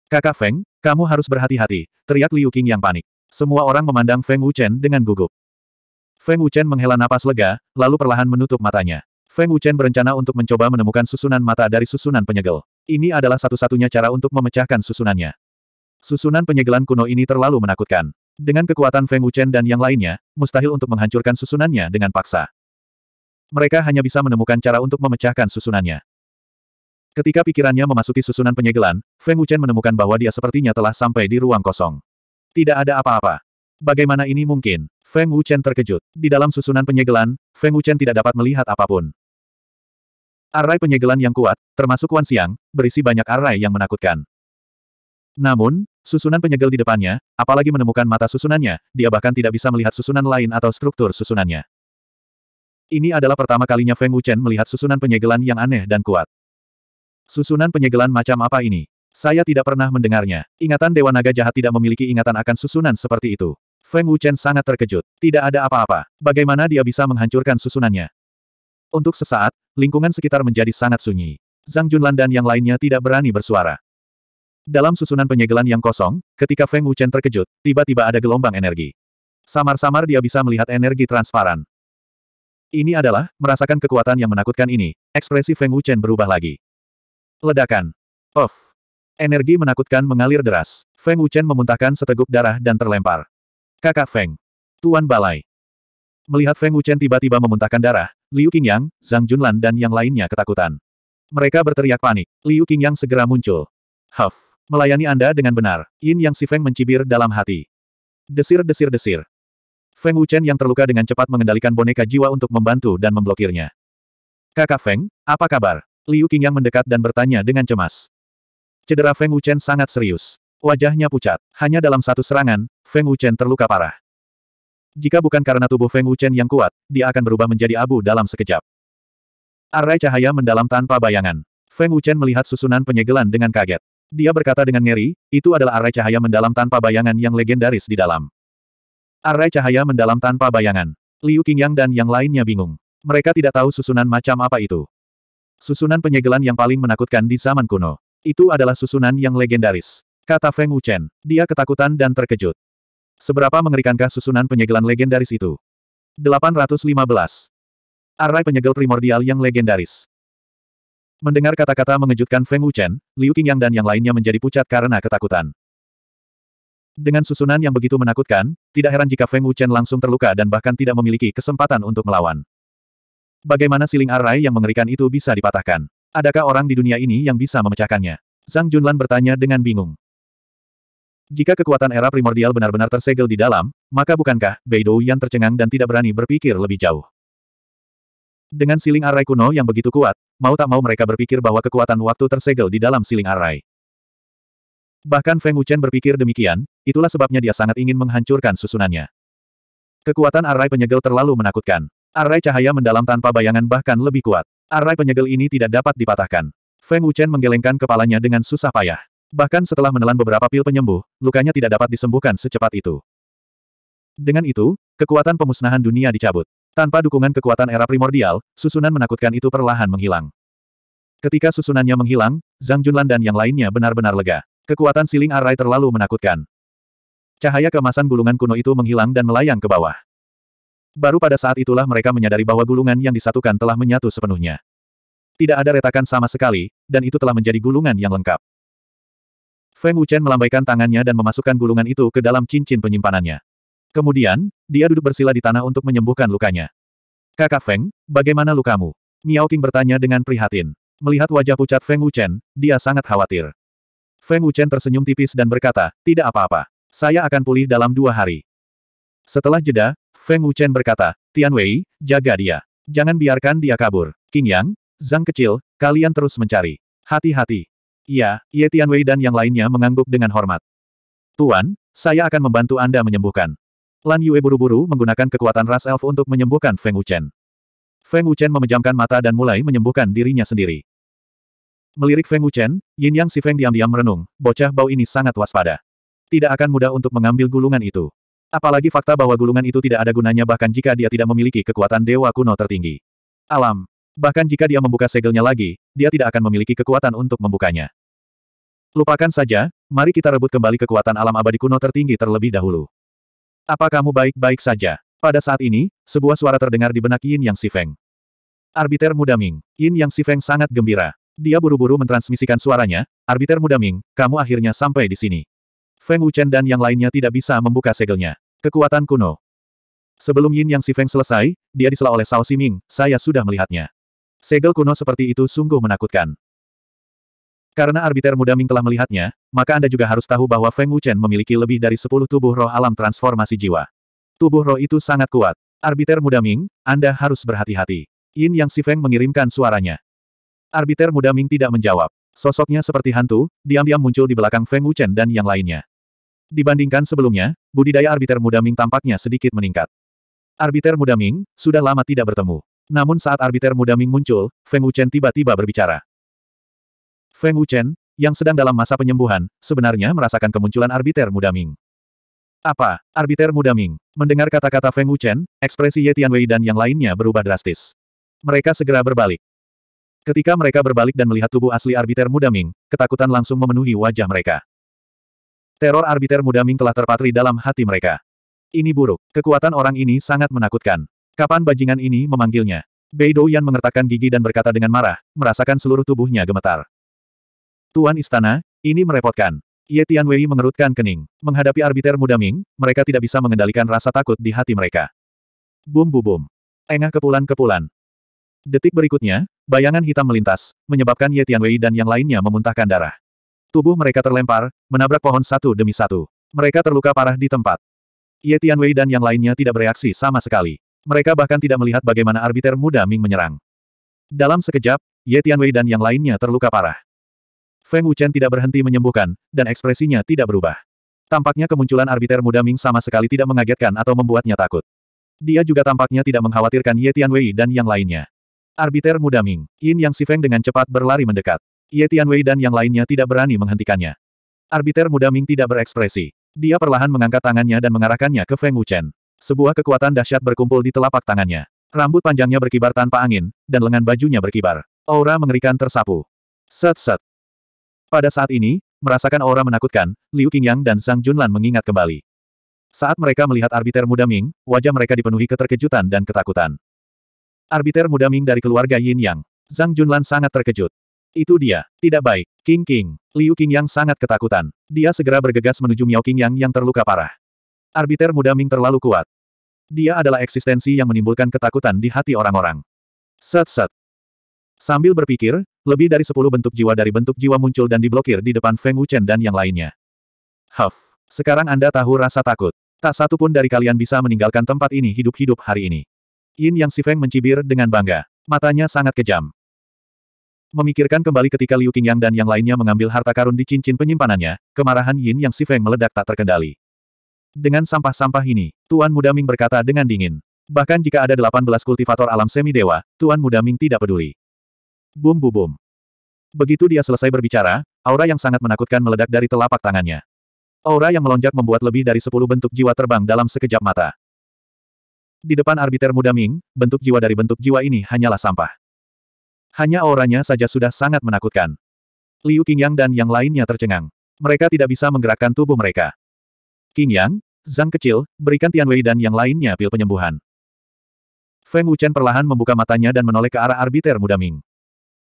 Kakak Feng, kamu harus berhati-hati, teriak Liu Qing yang panik. Semua orang memandang Feng Wuchen dengan gugup. Feng Wuchen menghela napas lega, lalu perlahan menutup matanya. Feng Wuchen berencana untuk mencoba menemukan susunan mata dari susunan penyegel. Ini adalah satu-satunya cara untuk memecahkan susunannya. Susunan penyegelan kuno ini terlalu menakutkan. Dengan kekuatan Feng Wuchen dan yang lainnya, mustahil untuk menghancurkan susunannya dengan paksa. Mereka hanya bisa menemukan cara untuk memecahkan susunannya. Ketika pikirannya memasuki susunan penyegelan, Feng Wuchen menemukan bahwa dia sepertinya telah sampai di ruang kosong. Tidak ada apa-apa. Bagaimana ini mungkin? Feng Wuchen terkejut. Di dalam susunan penyegelan, Feng Wuchen tidak dapat melihat apa pun. Arai penyegelan yang kuat, termasuk Wan Xiang, berisi banyak arai yang menakutkan. Namun, susunan penyegel di depannya, apalagi menemukan mata susunannya, dia bahkan tidak bisa melihat susunan lain atau struktur susunannya. Ini adalah pertama kalinya Feng Wuchen melihat susunan penyegelan yang aneh dan kuat. Susunan penyegelan macam apa ini? Saya tidak pernah mendengarnya. Ingatan Dewa Naga Jahat tidak memiliki ingatan akan susunan seperti itu. Feng Wuchen sangat terkejut. Tidak ada apa-apa. Bagaimana dia bisa menghancurkan susunannya? Untuk sesaat, lingkungan sekitar menjadi sangat sunyi. Zhang Junlan dan yang lainnya tidak berani bersuara. Dalam susunan penyegelan yang kosong, ketika Feng Wuchen terkejut, tiba-tiba ada gelombang energi. Samar-samar dia bisa melihat energi transparan. Ini adalah, merasakan kekuatan yang menakutkan ini, ekspresi Feng Wuchen berubah lagi. Ledakan. Off. Energi menakutkan mengalir deras. Feng Wuchen memuntahkan seteguk darah dan terlempar. Kakak Feng. Tuan Balai. Melihat Feng Wuchen tiba-tiba memuntahkan darah, Liu Qingyang, Zhang Junlan dan yang lainnya ketakutan. Mereka berteriak panik. Liu Qingyang segera muncul. Huff. Melayani Anda dengan benar. Yin Yang Si Feng mencibir dalam hati. Desir-desir-desir. Feng Wuchen yang terluka dengan cepat mengendalikan boneka jiwa untuk membantu dan memblokirnya. Kakak Feng, apa kabar? Liu Qingyang mendekat dan bertanya dengan cemas. Cedera Feng Wuchen sangat serius. Wajahnya pucat. Hanya dalam satu serangan, Feng Wuchen terluka parah. Jika bukan karena tubuh Feng Wuchen yang kuat, dia akan berubah menjadi abu dalam sekejap. Arai cahaya mendalam tanpa bayangan. Feng Wuchen melihat susunan penyegelan dengan kaget. Dia berkata dengan ngeri, itu adalah arai cahaya mendalam tanpa bayangan yang legendaris di dalam. Arai cahaya mendalam tanpa bayangan. Liu Qingyang dan yang lainnya bingung. Mereka tidak tahu susunan macam apa itu. Susunan penyegelan yang paling menakutkan di zaman kuno. Itu adalah susunan yang legendaris. Kata Feng Wuchen. Dia ketakutan dan terkejut. Seberapa mengerikankah susunan penyegelan legendaris itu? 815. Arai penyegel primordial yang legendaris. Mendengar kata-kata mengejutkan Feng Wuchen, Liu Qingyang dan yang lainnya menjadi pucat karena ketakutan. Dengan susunan yang begitu menakutkan, tidak heran jika Feng Wuchen langsung terluka dan bahkan tidak memiliki kesempatan untuk melawan. Bagaimana siling arai yang mengerikan itu bisa dipatahkan? Adakah orang di dunia ini yang bisa memecahkannya? Zhang Junlan bertanya dengan bingung. Jika kekuatan era primordial benar-benar tersegel di dalam, maka bukankah Beidou yang tercengang dan tidak berani berpikir lebih jauh? Dengan siling arai kuno yang begitu kuat, mau tak mau mereka berpikir bahwa kekuatan waktu tersegel di dalam siling arai. Bahkan Feng Wuchen berpikir demikian, itulah sebabnya dia sangat ingin menghancurkan susunannya. Kekuatan arai penyegel terlalu menakutkan. Arai cahaya mendalam tanpa bayangan bahkan lebih kuat. Arai penyegel ini tidak dapat dipatahkan. Feng Wuchen menggelengkan kepalanya dengan susah payah. Bahkan setelah menelan beberapa pil penyembuh, lukanya tidak dapat disembuhkan secepat itu. Dengan itu, kekuatan pemusnahan dunia dicabut. Tanpa dukungan kekuatan era primordial, susunan menakutkan itu perlahan menghilang. Ketika susunannya menghilang, Zhang Junlan dan yang lainnya benar-benar lega. Kekuatan siling arai terlalu menakutkan. Cahaya kemasan gulungan kuno itu menghilang dan melayang ke bawah. Baru pada saat itulah mereka menyadari bahwa gulungan yang disatukan telah menyatu sepenuhnya. Tidak ada retakan sama sekali, dan itu telah menjadi gulungan yang lengkap. Feng Wuchen melambaikan tangannya dan memasukkan gulungan itu ke dalam cincin penyimpanannya. Kemudian, dia duduk bersila di tanah untuk menyembuhkan lukanya. Kakak Feng, bagaimana lukamu? Miao Qing bertanya dengan prihatin. Melihat wajah pucat Feng Wuchen, dia sangat khawatir. Feng Wuchen tersenyum tipis dan berkata, tidak apa-apa. Saya akan pulih dalam dua hari. Setelah jeda, Feng Wuchen berkata, Tian Wei, jaga dia. Jangan biarkan dia kabur. Qing Yang, Zhang kecil, kalian terus mencari. Hati-hati. Iya, Ye Tian Wei dan yang lainnya mengangguk dengan hormat. Tuan, saya akan membantu Anda menyembuhkan. Lan Yue buru-buru menggunakan kekuatan ras elf untuk menyembuhkan Feng Wuchen. Feng Wuchen memejamkan mata dan mulai menyembuhkan dirinya sendiri. Melirik Feng Wuchen, Yin Yang Si Feng diam-diam merenung, bocah bau ini sangat waspada. Tidak akan mudah untuk mengambil gulungan itu. Apalagi fakta bahwa gulungan itu tidak ada gunanya bahkan jika dia tidak memiliki kekuatan dewa kuno tertinggi. Alam. Bahkan jika dia membuka segelnya lagi, dia tidak akan memiliki kekuatan untuk membukanya. Lupakan saja, mari kita rebut kembali kekuatan alam abadi kuno tertinggi terlebih dahulu. Apa kamu baik-baik saja? Pada saat ini, sebuah suara terdengar di benak Yin Yang Si Feng. Arbiter Muda Ming. Yin Yang Si Feng sangat gembira. Dia buru-buru mentransmisikan suaranya, Arbiter Muda Ming, kamu akhirnya sampai di sini. Feng Wuchen dan yang lainnya tidak bisa membuka segelnya. Kekuatan kuno. Sebelum Yin Yang Si Feng selesai, dia disela oleh Sao Ming. saya sudah melihatnya. Segel kuno seperti itu sungguh menakutkan. Karena arbiter muda Ming telah melihatnya, maka Anda juga harus tahu bahwa Feng Wuchen memiliki lebih dari sepuluh tubuh roh alam transformasi jiwa. Tubuh roh itu sangat kuat. Arbiter muda Ming, Anda harus berhati-hati. Yin Yang Si Feng mengirimkan suaranya. Arbiter muda Ming tidak menjawab. Sosoknya seperti hantu, diam-diam muncul di belakang Feng Wuchen dan yang lainnya. Dibandingkan sebelumnya, budidaya arbiter muda Ming tampaknya sedikit meningkat. Arbiter muda Ming, sudah lama tidak bertemu. Namun saat arbiter muda Ming muncul, Feng Wuchen tiba-tiba berbicara. Feng Wuchen, yang sedang dalam masa penyembuhan, sebenarnya merasakan kemunculan arbiter muda Ming. Apa? Arbiter muda Ming. Mendengar kata-kata Feng Wuchen, ekspresi Ye Tianwei dan yang lainnya berubah drastis. Mereka segera berbalik. Ketika mereka berbalik dan melihat tubuh asli arbiter muda Ming, ketakutan langsung memenuhi wajah mereka. Teror arbiter muda Ming telah terpatri dalam hati mereka. Ini buruk. Kekuatan orang ini sangat menakutkan. Kapan bajingan ini memanggilnya? Bei Douyan mengertakkan gigi dan berkata dengan marah, merasakan seluruh tubuhnya gemetar. Tuan Istana, ini merepotkan. Ye Tianwei mengerutkan kening. Menghadapi arbiter muda Ming, mereka tidak bisa mengendalikan rasa takut di hati mereka. Bum bum bum. Engah kepulan-kepulan. Detik berikutnya, bayangan hitam melintas, menyebabkan Ye Tianwei dan yang lainnya memuntahkan darah. Tubuh mereka terlempar, menabrak pohon satu demi satu. Mereka terluka parah di tempat. Ye Tianwei dan yang lainnya tidak bereaksi sama sekali. Mereka bahkan tidak melihat bagaimana arbiter muda Ming menyerang. Dalam sekejap, Ye Tianwei dan yang lainnya terluka parah. Feng Wuchen tidak berhenti menyembuhkan, dan ekspresinya tidak berubah. Tampaknya kemunculan arbiter muda Ming sama sekali tidak mengagetkan atau membuatnya takut. Dia juga tampaknya tidak mengkhawatirkan Ye Tianwei dan yang lainnya. Arbiter muda Ming, Yin Yang Sifeng dengan cepat berlari mendekat. Ye Tianwei dan yang lainnya tidak berani menghentikannya. Arbiter muda Ming tidak berekspresi. Dia perlahan mengangkat tangannya dan mengarahkannya ke Feng Wuchen. Sebuah kekuatan dahsyat berkumpul di telapak tangannya. Rambut panjangnya berkibar tanpa angin, dan lengan bajunya berkibar. Aura mengerikan tersapu. Set-set. Pada saat ini, merasakan aura menakutkan, Liu Qingyang dan Zhang Junlan mengingat kembali. Saat mereka melihat arbiter muda Ming, wajah mereka dipenuhi keterkejutan dan ketakutan. Arbiter muda Ming dari keluarga Yin Yang. Zhang Junlan sangat terkejut. Itu dia. Tidak baik. King King. Liu Qingyang sangat ketakutan. Dia segera bergegas menuju Miao Qingyang yang terluka parah. Arbiter muda Ming terlalu kuat. Dia adalah eksistensi yang menimbulkan ketakutan di hati orang-orang. Set-set. Sambil berpikir, lebih dari sepuluh bentuk jiwa dari bentuk jiwa muncul dan diblokir di depan Feng Wuchen dan yang lainnya. Huff. Sekarang Anda tahu rasa takut. Tak satu pun dari kalian bisa meninggalkan tempat ini hidup-hidup hari ini. Yin Yang Sifeng mencibir dengan bangga. Matanya sangat kejam. Memikirkan kembali ketika Liu Qingyang dan yang lainnya mengambil harta karun di cincin penyimpanannya, kemarahan Yin Yang Sifeng meledak tak terkendali. Dengan sampah-sampah ini, Tuan Muda Ming berkata dengan dingin. Bahkan jika ada 18 kultivator alam semi dewa, Tuan Muda Ming tidak peduli. Bum bum bum. Begitu dia selesai berbicara, aura yang sangat menakutkan meledak dari telapak tangannya. Aura yang melonjak membuat lebih dari sepuluh bentuk jiwa terbang dalam sekejap mata. Di depan arbiter muda Ming, bentuk jiwa dari bentuk jiwa ini hanyalah sampah. Hanya auranya saja sudah sangat menakutkan. Liu Qingyang dan yang lainnya tercengang. Mereka tidak bisa menggerakkan tubuh mereka. Qingyang, Zhang kecil, berikan Tianwei dan yang lainnya pil penyembuhan. Feng Wuchen perlahan membuka matanya dan menoleh ke arah arbiter muda Ming.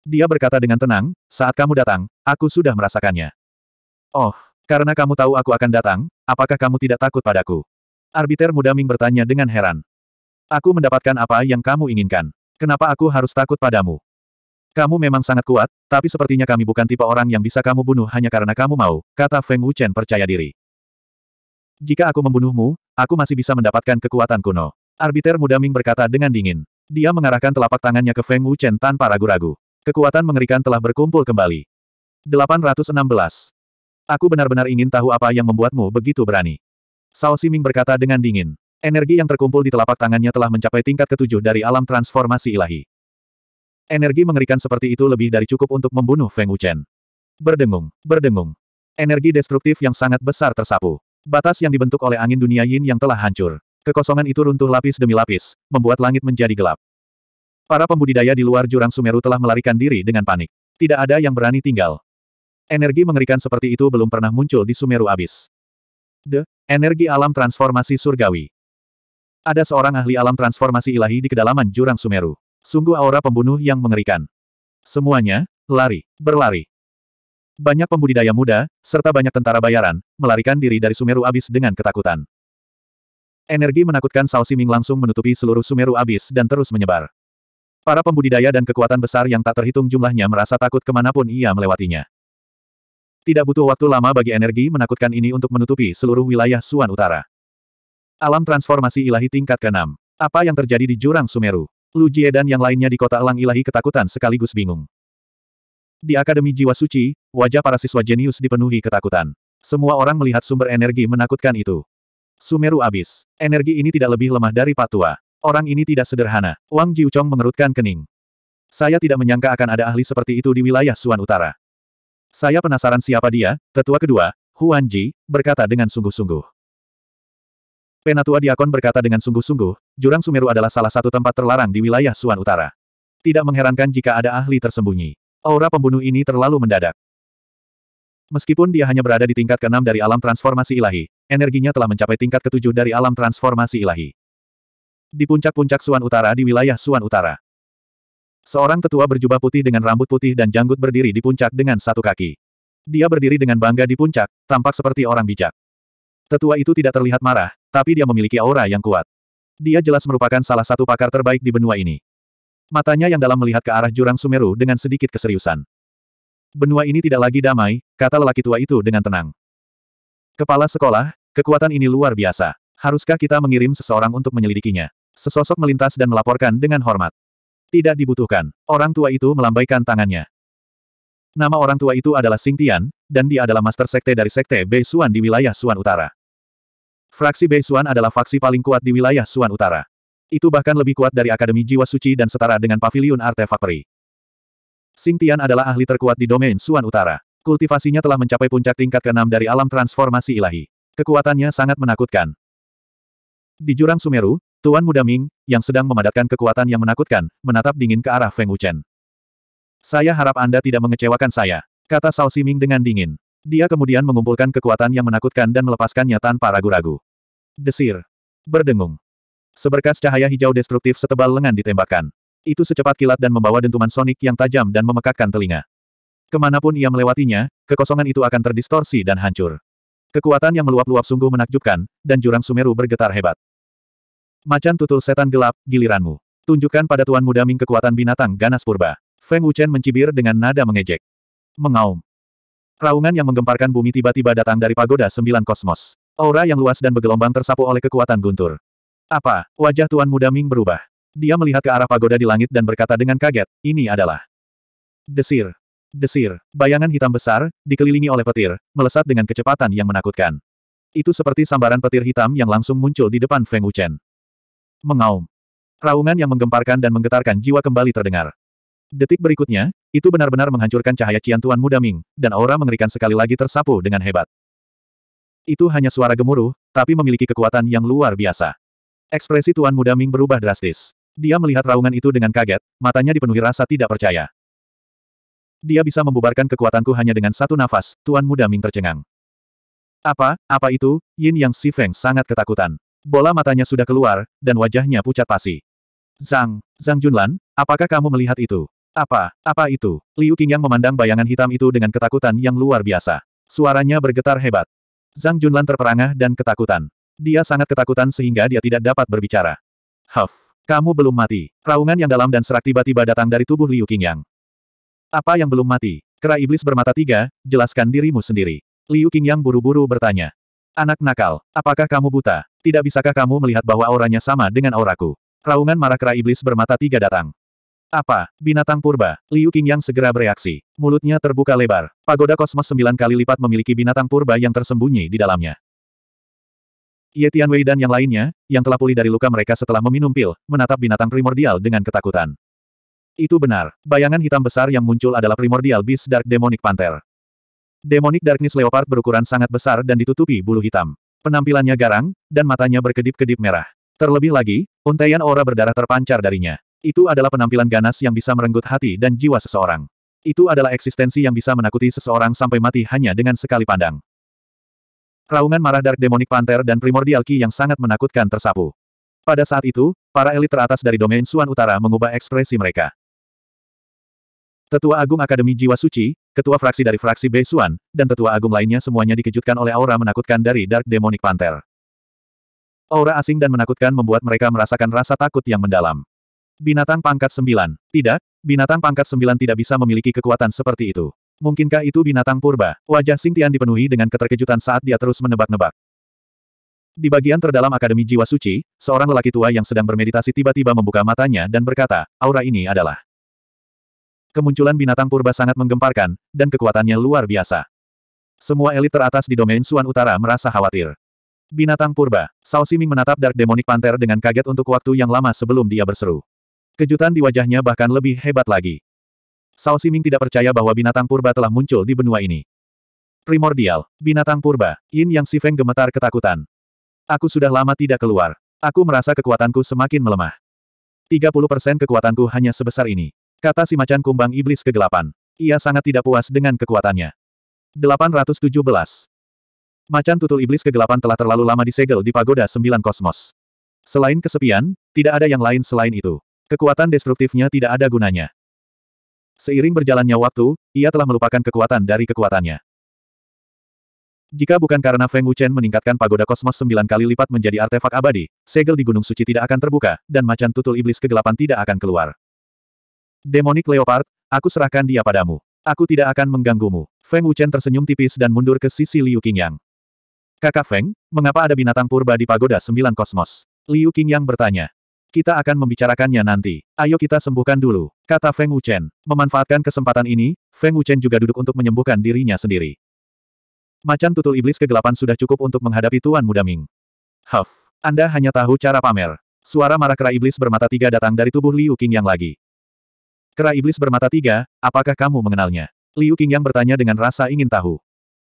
Dia berkata dengan tenang, saat kamu datang, aku sudah merasakannya. Oh, karena kamu tahu aku akan datang, apakah kamu tidak takut padaku? Arbiter muda Ming bertanya dengan heran. Aku mendapatkan apa yang kamu inginkan. Kenapa aku harus takut padamu? Kamu memang sangat kuat, tapi sepertinya kami bukan tipe orang yang bisa kamu bunuh hanya karena kamu mau, kata Feng Wuchen percaya diri. Jika aku membunuhmu, aku masih bisa mendapatkan kekuatan kuno. Arbiter muda Ming berkata dengan dingin. Dia mengarahkan telapak tangannya ke Feng Wuchen tanpa ragu-ragu. Kekuatan mengerikan telah berkumpul kembali. 816. Aku benar-benar ingin tahu apa yang membuatmu begitu berani. Sao Siming berkata dengan dingin. Energi yang terkumpul di telapak tangannya telah mencapai tingkat ketujuh dari alam transformasi ilahi. Energi mengerikan seperti itu lebih dari cukup untuk membunuh Feng Wuchen. Berdengung, berdengung. Energi destruktif yang sangat besar tersapu. Batas yang dibentuk oleh angin dunia yin yang telah hancur. Kekosongan itu runtuh lapis demi lapis, membuat langit menjadi gelap. Para pembudidaya di luar jurang Sumeru telah melarikan diri dengan panik. Tidak ada yang berani tinggal. Energi mengerikan seperti itu belum pernah muncul di Sumeru Abis. The Energi alam transformasi surgawi. Ada seorang ahli alam transformasi ilahi di kedalaman jurang Sumeru. Sungguh aura pembunuh yang mengerikan. Semuanya, lari, berlari. Banyak pembudidaya muda, serta banyak tentara bayaran, melarikan diri dari Sumeru Abis dengan ketakutan. Energi menakutkan Sao Siming langsung menutupi seluruh Sumeru Abis dan terus menyebar. Para pembudidaya dan kekuatan besar yang tak terhitung jumlahnya merasa takut ke mana pun ia melewatinya. Tidak butuh waktu lama bagi energi menakutkan ini untuk menutupi seluruh wilayah Suan Utara. Alam transformasi ilahi tingkat ke-6. Apa yang terjadi di jurang Sumeru? Lu Jie dan yang lainnya di kota elang ilahi ketakutan sekaligus bingung. Di Akademi Jiwa Suci, wajah para siswa jenius dipenuhi ketakutan. Semua orang melihat sumber energi menakutkan itu. Sumeru abis. Energi ini tidak lebih lemah dari patua. Orang ini tidak sederhana. Wang Jiuchong mengerutkan kening. Saya tidak menyangka akan ada ahli seperti itu di wilayah Suan Utara. Saya penasaran siapa dia, tetua kedua, Huan Ji, berkata dengan sungguh-sungguh. Penatua Diakon berkata dengan sungguh-sungguh, Jurang Sumeru adalah salah satu tempat terlarang di wilayah Suan Utara. Tidak mengherankan jika ada ahli tersembunyi. Aura pembunuh ini terlalu mendadak. Meskipun dia hanya berada di tingkat keenam dari alam transformasi ilahi, energinya telah mencapai tingkat ketujuh dari alam transformasi ilahi. Di puncak-puncak Suan Utara di wilayah Suan Utara. Seorang tetua berjubah putih dengan rambut putih dan janggut berdiri di puncak dengan satu kaki. Dia berdiri dengan bangga di puncak, tampak seperti orang bijak. Tetua itu tidak terlihat marah, tapi dia memiliki aura yang kuat. Dia jelas merupakan salah satu pakar terbaik di benua ini. Matanya yang dalam melihat ke arah jurang Sumeru dengan sedikit keseriusan. Benua ini tidak lagi damai, kata lelaki tua itu dengan tenang. Kepala sekolah, kekuatan ini luar biasa. Haruskah kita mengirim seseorang untuk menyelidikinya? Sesosok melintas dan melaporkan dengan hormat. Tidak dibutuhkan. Orang tua itu melambaikan tangannya. Nama orang tua itu adalah Xing Tian, dan dia adalah master sekte dari sekte Bei Suan di wilayah Suan Utara. Fraksi Bei Suan adalah faksi paling kuat di wilayah Suan Utara. Itu bahkan lebih kuat dari Akademi Jiwa Suci dan setara dengan Paviliun Artefak Peri. Xing Tian adalah ahli terkuat di domain Suan Utara. Kultivasinya telah mencapai puncak tingkat keenam dari alam transformasi ilahi. Kekuatannya sangat menakutkan. Di jurang Sumeru, Tuan Muda Ming, yang sedang memadatkan kekuatan yang menakutkan, menatap dingin ke arah Feng Wuchen. Saya harap Anda tidak mengecewakan saya, kata Sao Siming dengan dingin. Dia kemudian mengumpulkan kekuatan yang menakutkan dan melepaskannya tanpa ragu-ragu. Desir. Berdengung. Seberkas cahaya hijau destruktif setebal lengan ditembakkan. Itu secepat kilat dan membawa dentuman sonik yang tajam dan memekakkan telinga. Ke mana pun ia melewatinya, kekosongan itu akan terdistorsi dan hancur. Kekuatan yang meluap-luap sungguh menakjubkan, dan jurang Sumeru bergetar hebat. Macan tutul setan gelap, giliranmu. Tunjukkan pada Tuan Muda Ming kekuatan binatang ganas purba. Feng Wuchen mencibir dengan nada mengejek. Mengaum. Raungan yang menggemparkan bumi tiba-tiba datang dari pagoda sembilan kosmos. Aura yang luas dan bergelombang tersapu oleh kekuatan guntur. Apa? Wajah Tuan Muda Ming berubah. Dia melihat ke arah pagoda di langit dan berkata dengan kaget, ini adalah desir. Desir, bayangan hitam besar, dikelilingi oleh petir, melesat dengan kecepatan yang menakutkan. Itu seperti sambaran petir hitam yang langsung muncul di depan Feng Wuchen. Mengaum. Raungan yang menggemparkan dan menggetarkan jiwa kembali terdengar. Detik berikutnya, itu benar-benar menghancurkan cahaya Cian Tuan Muda Ming, dan aura mengerikan sekali lagi tersapu dengan hebat. Itu hanya suara gemuruh, tapi memiliki kekuatan yang luar biasa. Ekspresi Tuan Muda Ming berubah drastis. Dia melihat raungan itu dengan kaget, matanya dipenuhi rasa tidak percaya. Dia bisa membubarkan kekuatanku hanya dengan satu nafas, Tuan Muda Ming tercengang. Apa, apa itu? Yin Yang Si Feng sangat ketakutan. Bola matanya sudah keluar, dan wajahnya pucat pasi. Zhang, Zhang Junlan, apakah kamu melihat itu? Apa, apa itu? Liu Qingyang memandang bayangan hitam itu dengan ketakutan yang luar biasa. Suaranya bergetar hebat. Zhang Junlan terperangah dan ketakutan. Dia sangat ketakutan sehingga dia tidak dapat berbicara. Huff, kamu belum mati. Raungan yang dalam dan serak tiba-tiba datang dari tubuh Liu Qingyang. Apa yang belum mati? Kera iblis bermata tiga, jelaskan dirimu sendiri. Liu Qingyang buru-buru bertanya. Anak nakal, apakah kamu buta? Tidak bisakah kamu melihat bahwa auranya sama dengan auraku? Raungan marah kera iblis bermata tiga datang. Apa? Binatang purba. Liu Qingyang segera bereaksi. Mulutnya terbuka lebar. Pagoda kosmos sembilan kali lipat memiliki binatang purba yang tersembunyi di dalamnya. Ye Tianwei dan yang lainnya, yang telah pulih dari luka mereka setelah meminum pil, menatap binatang primordial dengan ketakutan. Itu benar, bayangan hitam besar yang muncul adalah primordial Beast Dark Demonic Panther. Demonic Darkness Leopard berukuran sangat besar dan ditutupi bulu hitam. Penampilannya garang, dan matanya berkedip-kedip merah. Terlebih lagi, untaian aura berdarah terpancar darinya. Itu adalah penampilan ganas yang bisa merenggut hati dan jiwa seseorang. Itu adalah eksistensi yang bisa menakuti seseorang sampai mati hanya dengan sekali pandang. Raungan marah Dark Demonic Panther dan Primordial Ki yang sangat menakutkan tersapu. Pada saat itu, para elit teratas dari domain Suan Utara mengubah ekspresi mereka. Tetua Agung Akademi Jiwa Suci, Ketua Fraksi dari Fraksi Bei Suan, dan Tetua Agung lainnya semuanya dikejutkan oleh aura menakutkan dari Dark Demonic Panther. Aura asing dan menakutkan membuat mereka merasakan rasa takut yang mendalam. Binatang pangkat sembilan. Tidak, binatang pangkat sembilan tidak bisa memiliki kekuatan seperti itu. Mungkinkah itu binatang purba? Wajah Xing Tian dipenuhi dengan keterkejutan saat dia terus menebak-nebak. Di bagian terdalam Akademi Jiwa Suci, seorang lelaki tua yang sedang bermeditasi tiba-tiba membuka matanya dan berkata, aura ini adalah. Kemunculan binatang purba sangat menggemparkan, dan kekuatannya luar biasa. Semua elit teratas di domain Suan Utara merasa khawatir. Binatang purba. Sao Siming menatap Dark Demonic Panther dengan kaget untuk waktu yang lama sebelum dia berseru. Kejutan di wajahnya bahkan lebih hebat lagi. Sao Siming tidak percaya bahwa binatang purba telah muncul di benua ini. Primordial, binatang purba, Yin Yang Si Feng gemetar ketakutan. Aku sudah lama tidak keluar. Aku merasa kekuatanku semakin melemah. 30% kekuatanku hanya sebesar ini. Kata si macan kumbang iblis kegelapan. Ia sangat tidak puas dengan kekuatannya. 817. Macan tutul iblis kegelapan telah terlalu lama disegel di pagoda sembilan kosmos. Selain kesepian, tidak ada yang lain selain itu. Kekuatan destruktifnya tidak ada gunanya. Seiring berjalannya waktu, ia telah melupakan kekuatan dari kekuatannya. Jika bukan karena Feng Wuchen meningkatkan pagoda kosmos sembilan kali lipat menjadi artefak abadi, segel di Gunung Suci tidak akan terbuka, dan macan tutul iblis kegelapan tidak akan keluar. Demonic Leopard, aku serahkan dia padamu. Aku tidak akan mengganggumu. Feng Wuchen tersenyum tipis dan mundur ke sisi Liu Qingyang. Kakak Feng, mengapa ada binatang purba di pagoda sembilan kosmos? Liu Qingyang bertanya. Kita akan membicarakannya nanti. Ayo kita sembuhkan dulu, kata Feng Wuchen. Memanfaatkan kesempatan ini, Feng Wuchen juga duduk untuk menyembuhkan dirinya sendiri. Macan tutul iblis kegelapan sudah cukup untuk menghadapi Tuan Muda Ming. Huff, Anda hanya tahu cara pamer. Suara marah kera iblis bermata tiga datang dari tubuh Liu Qingyang lagi. Kera iblis bermata tiga, apakah kamu mengenalnya? Liu Qingyang bertanya dengan rasa ingin tahu.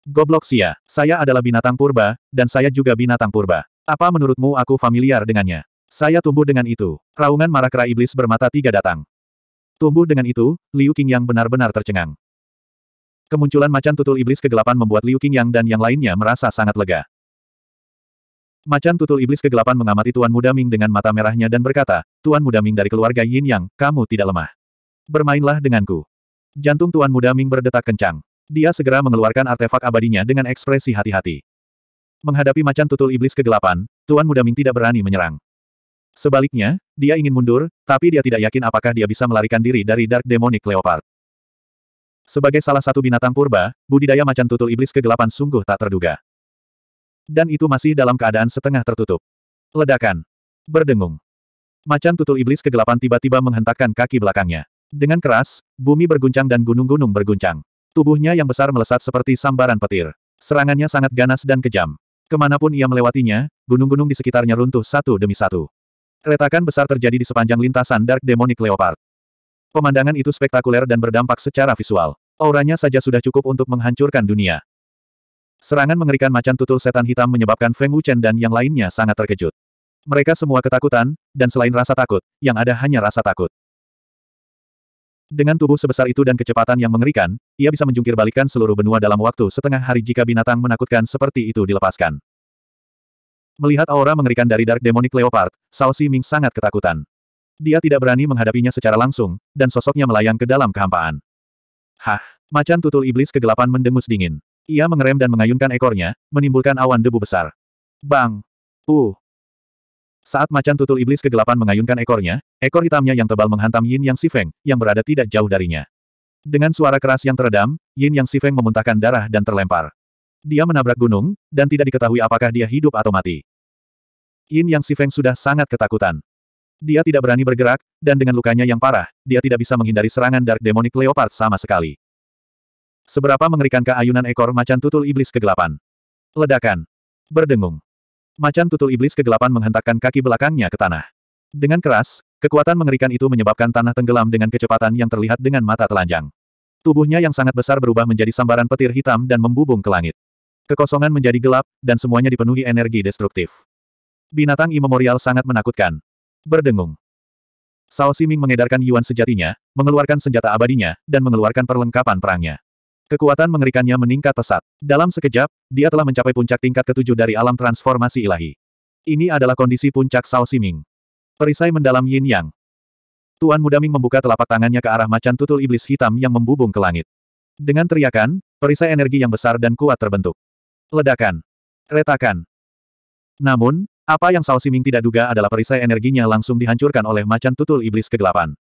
Goblok Sia, saya adalah binatang purba, dan saya juga binatang purba. Apa menurutmu aku familiar dengannya? Saya tumbuh dengan itu. Raungan marah kera iblis bermata tiga datang. Tumbuh dengan itu, Liu Qingyang benar-benar tercengang. Kemunculan macan tutul iblis kegelapan membuat Liu Qingyang dan yang lainnya merasa sangat lega. Macan tutul iblis kegelapan mengamati Tuan Muda Ming dengan mata merahnya dan berkata, Tuan Muda Ming dari keluarga Yin Yang, kamu tidak lemah. Bermainlah denganku. Jantung Tuan Muda Ming berdetak kencang. Dia segera mengeluarkan artefak abadinya dengan ekspresi hati-hati. Menghadapi macan tutul iblis kegelapan, Tuan Muda Ming tidak berani menyerang. Sebaliknya, dia ingin mundur, tapi dia tidak yakin apakah dia bisa melarikan diri dari Dark Demonic Leopard. Sebagai salah satu binatang purba, budidaya macan tutul iblis kegelapan sungguh tak terduga. Dan itu masih dalam keadaan setengah tertutup. Ledakan. Berdengung. Macan tutul iblis kegelapan tiba-tiba menghentakkan kaki belakangnya. Dengan keras, bumi berguncang dan gunung-gunung berguncang. Tubuhnya yang besar melesat seperti sambaran petir. Serangannya sangat ganas dan kejam. Ke mana pun ia melewatinya, gunung-gunung di sekitarnya runtuh satu demi satu. Retakan besar terjadi di sepanjang lintasan Dark Demonic Leopard. Pemandangan itu spektakuler dan berdampak secara visual. Auranya saja sudah cukup untuk menghancurkan dunia. Serangan mengerikan macan tutul setan hitam menyebabkan Feng Wuchen dan yang lainnya sangat terkejut. Mereka semua ketakutan, dan selain rasa takut, yang ada hanya rasa takut. Dengan tubuh sebesar itu dan kecepatan yang mengerikan, ia bisa menjungkir balikan seluruh benua dalam waktu setengah hari jika binatang menakutkan seperti itu dilepaskan. Melihat aura mengerikan dari Dark Demonic Leopard, Sao Si Ming sangat ketakutan. Dia tidak berani menghadapinya secara langsung, dan sosoknya melayang ke dalam kehampaan. Hah, macan tutul iblis kegelapan mendengus dingin. Ia mengerem dan mengayunkan ekornya, menimbulkan awan debu besar. Bang! Uh! Saat macan tutul iblis kegelapan mengayunkan ekornya, ekor hitamnya yang tebal menghantam Yin Yang Sifeng, yang berada tidak jauh darinya. Dengan suara keras yang teredam, Yin Yang Sifeng memuntahkan darah dan terlempar. Dia menabrak gunung, dan tidak diketahui apakah dia hidup atau mati. Yin Yang Sifeng sudah sangat ketakutan. Dia tidak berani bergerak, dan dengan lukanya yang parah, dia tidak bisa menghindari serangan Dark Demonic Leopard sama sekali. Seberapa mengerikankah ayunan ekor macan tutul iblis kegelapan? Ledakan. Berdengung. Macan tutul iblis kegelapan menghentakkan kaki belakangnya ke tanah. Dengan keras, kekuatan mengerikan itu menyebabkan tanah tenggelam dengan kecepatan yang terlihat dengan mata telanjang. Tubuhnya yang sangat besar berubah menjadi sambaran petir hitam dan membubung ke langit. Kekosongan menjadi gelap, dan semuanya dipenuhi energi destruktif. Binatang imemorial sangat menakutkan. Berdengung. Sao Siming mengedarkan Yuan sejatinya, mengeluarkan senjata abadinya, dan mengeluarkan perlengkapan perangnya. Kekuatan mengerikannya meningkat pesat. Dalam sekejap, dia telah mencapai puncak tingkat ketujuh dari alam transformasi ilahi. Ini adalah kondisi puncak Sao Siming. Perisai mendalam Yin Yang. Tuan Muda Ming membuka telapak tangannya ke arah macan tutul iblis hitam yang membubung ke langit. Dengan teriakan, perisai energi yang besar dan kuat terbentuk. Ledakan. Retakan. Namun, apa yang Sao Siming tidak duga adalah perisai energinya langsung dihancurkan oleh macan tutul iblis kegelapan.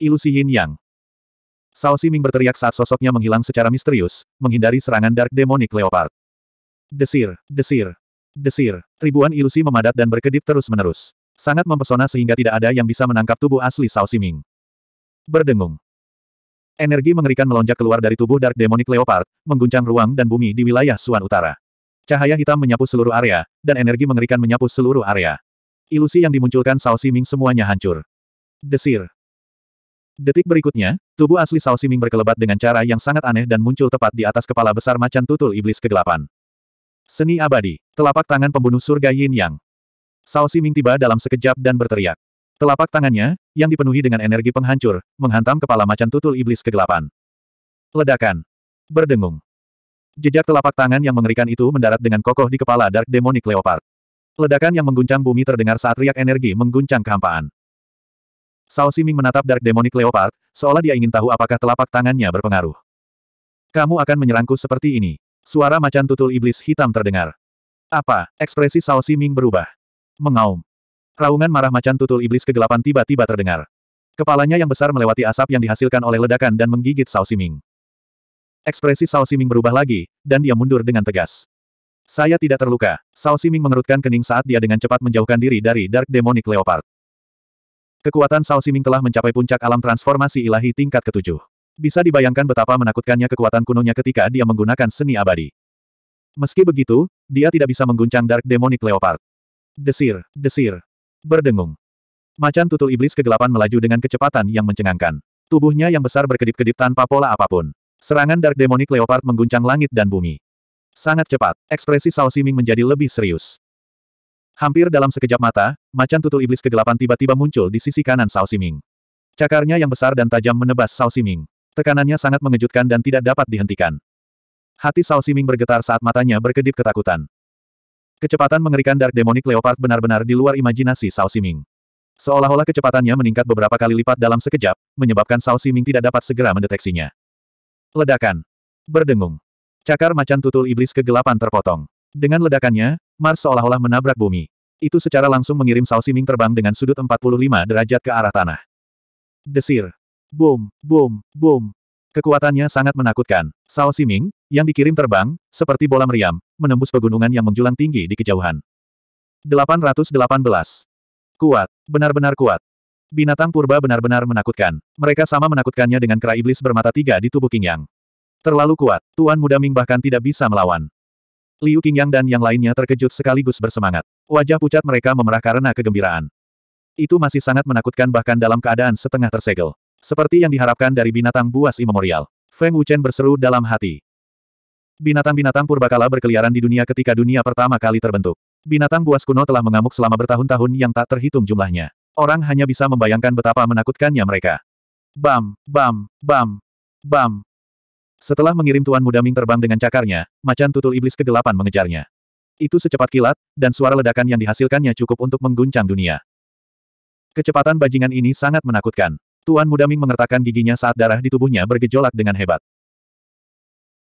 Ilusi Yin Yang. Sao Siming berteriak saat sosoknya menghilang secara misterius, menghindari serangan Dark Demonic Leopard. Desir, desir, desir. Ribuan ilusi memadat dan berkedip terus-menerus. Sangat mempesona sehingga tidak ada yang bisa menangkap tubuh asli Sao Siming. Berdengung. Energi mengerikan melonjak keluar dari tubuh Dark Demonic Leopard, mengguncang ruang dan bumi di wilayah Suan Utara. Cahaya hitam menyapu seluruh area, dan energi mengerikan menyapu seluruh area. Ilusi yang dimunculkan Sao Siming semuanya hancur. Desir. Detik berikutnya, tubuh asli Sao Siming berkelebat dengan cara yang sangat aneh dan muncul tepat di atas kepala besar macan tutul iblis kegelapan. Seni abadi, telapak tangan pembunuh surga Yin Yang. Sao Siming tiba dalam sekejap dan berteriak. Telapak tangannya, yang dipenuhi dengan energi penghancur, menghantam kepala macan tutul iblis kegelapan. Ledakan. Berdengung. Jejak telapak tangan yang mengerikan itu mendarat dengan kokoh di kepala Dark Demonic Leopard. Ledakan yang mengguncang bumi terdengar saat riak energi mengguncang kehampaan. Sao Siming menatap Dark Demonic Leopard, seolah dia ingin tahu apakah telapak tangannya berpengaruh. Kamu akan menyerangku seperti ini. Suara macan tutul iblis hitam terdengar. Apa? Ekspresi Sao Siming berubah. Mengaum. Raungan marah macan tutul iblis kegelapan tiba-tiba terdengar. Kepalanya yang besar melewati asap yang dihasilkan oleh ledakan dan menggigit Sao Siming. Ekspresi Sao Siming berubah lagi, dan dia mundur dengan tegas. Saya tidak terluka. Sao Siming mengerutkan kening saat dia dengan cepat menjauhkan diri dari Dark Demonic Leopard. Kekuatan Sao Siming telah mencapai puncak alam transformasi ilahi tingkat ketujuh. Bisa dibayangkan betapa menakutkannya kekuatan kunonya ketika dia menggunakan seni abadi. Meski begitu, dia tidak bisa mengguncang Dark Demonic Leopard. Desir, desir. Berdengung. Macan tutul iblis kegelapan melaju dengan kecepatan yang mencengangkan. Tubuhnya yang besar berkedip-kedip tanpa pola apa pun. Serangan Dark Demonic Leopard mengguncang langit dan bumi. Sangat cepat, ekspresi Sao Siming menjadi lebih serius. Hampir dalam sekejap mata, macan tutul iblis kegelapan tiba-tiba muncul di sisi kanan Sao Siming. Cakarnya yang besar dan tajam menebas Sao Siming. Tekanannya sangat mengejutkan dan tidak dapat dihentikan. Hati Sao Siming bergetar saat matanya berkedip ketakutan. Kecepatan mengerikan Dark Demonic Leopard benar-benar di luar imajinasi Sao Siming. Seolah-olah kecepatannya meningkat beberapa kali lipat dalam sekejap, menyebabkan Sao Siming tidak dapat segera mendeteksinya. Ledakan. Berdengung. Cakar macan tutul iblis kegelapan terpotong. Dengan ledakannya, Mars seolah-olah menabrak bumi. Itu secara langsung mengirim Sao Siming terbang dengan sudut 45 derajat ke arah tanah. Desir. Boom, boom, boom. Kekuatannya sangat menakutkan. Sao Siming, yang dikirim terbang, seperti bola meriam, menembus pegunungan yang menjulang tinggi di kejauhan. 818. Kuat. Benar-benar kuat. Binatang purba benar-benar menakutkan. Mereka sama menakutkannya dengan kera iblis bermata tiga di tubuh King Yang. Terlalu kuat, Tuan Muda Ming bahkan tidak bisa melawan. Liu Qingyang dan yang lainnya terkejut sekaligus bersemangat. Wajah pucat mereka memerah karena kegembiraan. Itu masih sangat menakutkan bahkan dalam keadaan setengah tersegel. Seperti yang diharapkan dari binatang buas imemorial. Feng Wuchen berseru dalam hati. Binatang-binatang purbakala berkeliaran di dunia ketika dunia pertama kali terbentuk. Binatang buas kuno telah mengamuk selama bertahun-tahun yang tak terhitung jumlahnya. Orang hanya bisa membayangkan betapa menakutkannya mereka. Bam, bam, bam, bam, setelah mengirim Tuan Muda Ming terbang dengan cakarnya, macan tutul iblis kegelapan mengejarnya. Itu secepat kilat, dan suara ledakan yang dihasilkannya cukup untuk mengguncang dunia. Kecepatan bajingan ini sangat menakutkan. Tuan Muda Ming mengertakkan giginya saat darah di tubuhnya bergejolak dengan hebat.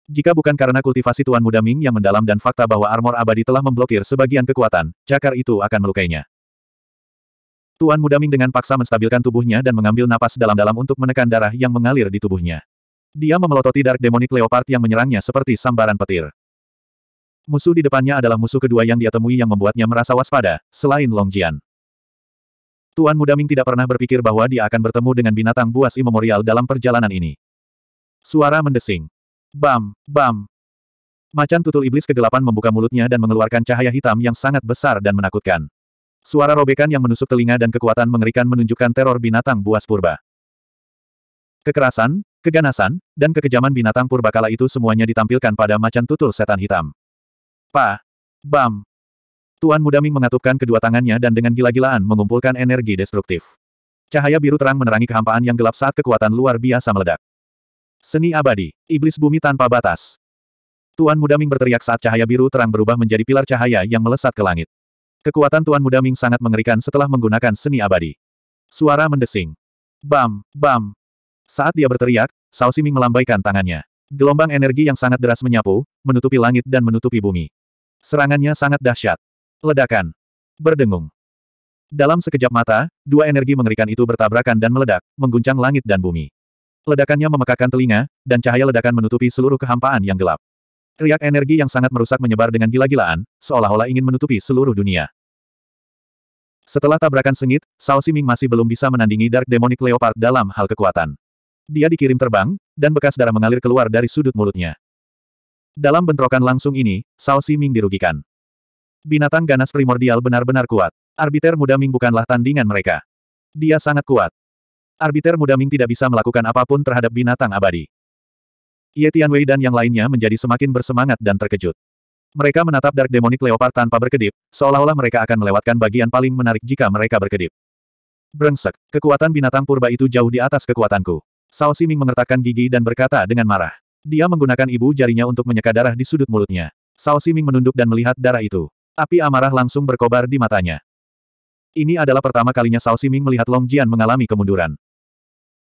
Jika bukan karena kultivasi Tuan Muda Ming yang mendalam dan fakta bahwa armor abadi telah memblokir sebagian kekuatan, cakar itu akan melukainya. Tuan Muda Ming dengan paksa menstabilkan tubuhnya dan mengambil napas dalam-dalam untuk menekan darah yang mengalir di tubuhnya. Dia memelototi Dark Demonic Leopard yang menyerangnya seperti sambaran petir. Musuh di depannya adalah musuh kedua yang dia temui yang membuatnya merasa waspada, selain Long Jian. Tuan Muda Ming tidak pernah berpikir bahwa dia akan bertemu dengan binatang buas imemorial dalam perjalanan ini. Suara mendesing. Bam, bam. Macan tutul iblis kegelapan membuka mulutnya dan mengeluarkan cahaya hitam yang sangat besar dan menakutkan. Suara robekan yang menusuk telinga dan kekuatan mengerikan menunjukkan teror binatang buas purba. Kekerasan, Keganasan, dan kekejaman binatang purbakala itu semuanya ditampilkan pada macan tutul setan hitam. Pa! Bam! Tuan Muda Ming mengatupkan kedua tangannya dan dengan gila-gilaan mengumpulkan energi destruktif. Cahaya biru terang menerangi kehampaan yang gelap saat kekuatan luar biasa meledak. Seni abadi, iblis bumi tanpa batas. Tuan Muda Ming berteriak saat cahaya biru terang berubah menjadi pilar cahaya yang melesat ke langit. Kekuatan Tuan Muda Ming sangat mengerikan setelah menggunakan seni abadi. Suara mendesing. Bam, bam, saat dia berteriak, Sao Siming melambaikan tangannya. Gelombang energi yang sangat deras menyapu, menutupi langit dan menutupi bumi. Serangannya sangat dahsyat. Ledakan. Berdengung. Dalam sekejap mata, dua energi mengerikan itu bertabrakan dan meledak, mengguncang langit dan bumi. Ledakannya memekakan telinga, dan cahaya ledakan menutupi seluruh kehampaan yang gelap. Riak energi yang sangat merusak menyebar dengan gila-gilaan, seolah-olah ingin menutupi seluruh dunia. Setelah tabrakan sengit, Sao Siming masih belum bisa menandingi Dark Demonic Leopard dalam hal kekuatan. Dia dikirim terbang, dan bekas darah mengalir keluar dari sudut mulutnya. Dalam bentrokan langsung ini, Sao Si Ming dirugikan. Binatang ganas primordial benar-benar kuat. Arbiter muda Ming bukanlah tandingan mereka. Dia sangat kuat. Arbiter muda Ming tidak bisa melakukan apa pun terhadap binatang abadi. Ye Tianwei dan yang lainnya menjadi semakin bersemangat dan terkejut. Mereka menatap Dark Demonic Leopard tanpa berkedip, seolah-olah mereka akan melewatkan bagian paling menarik jika mereka berkedip. Brengsek, kekuatan binatang purba itu jauh di atas kekuatanku. Sao Ming mengertakkan gigi dan berkata dengan marah. Dia menggunakan ibu jarinya untuk menyeka darah di sudut mulutnya. Sao Ming menunduk dan melihat darah itu. Api amarah langsung berkobar di matanya. Ini adalah pertama kalinya Sao Ming melihat Long Jian mengalami kemunduran.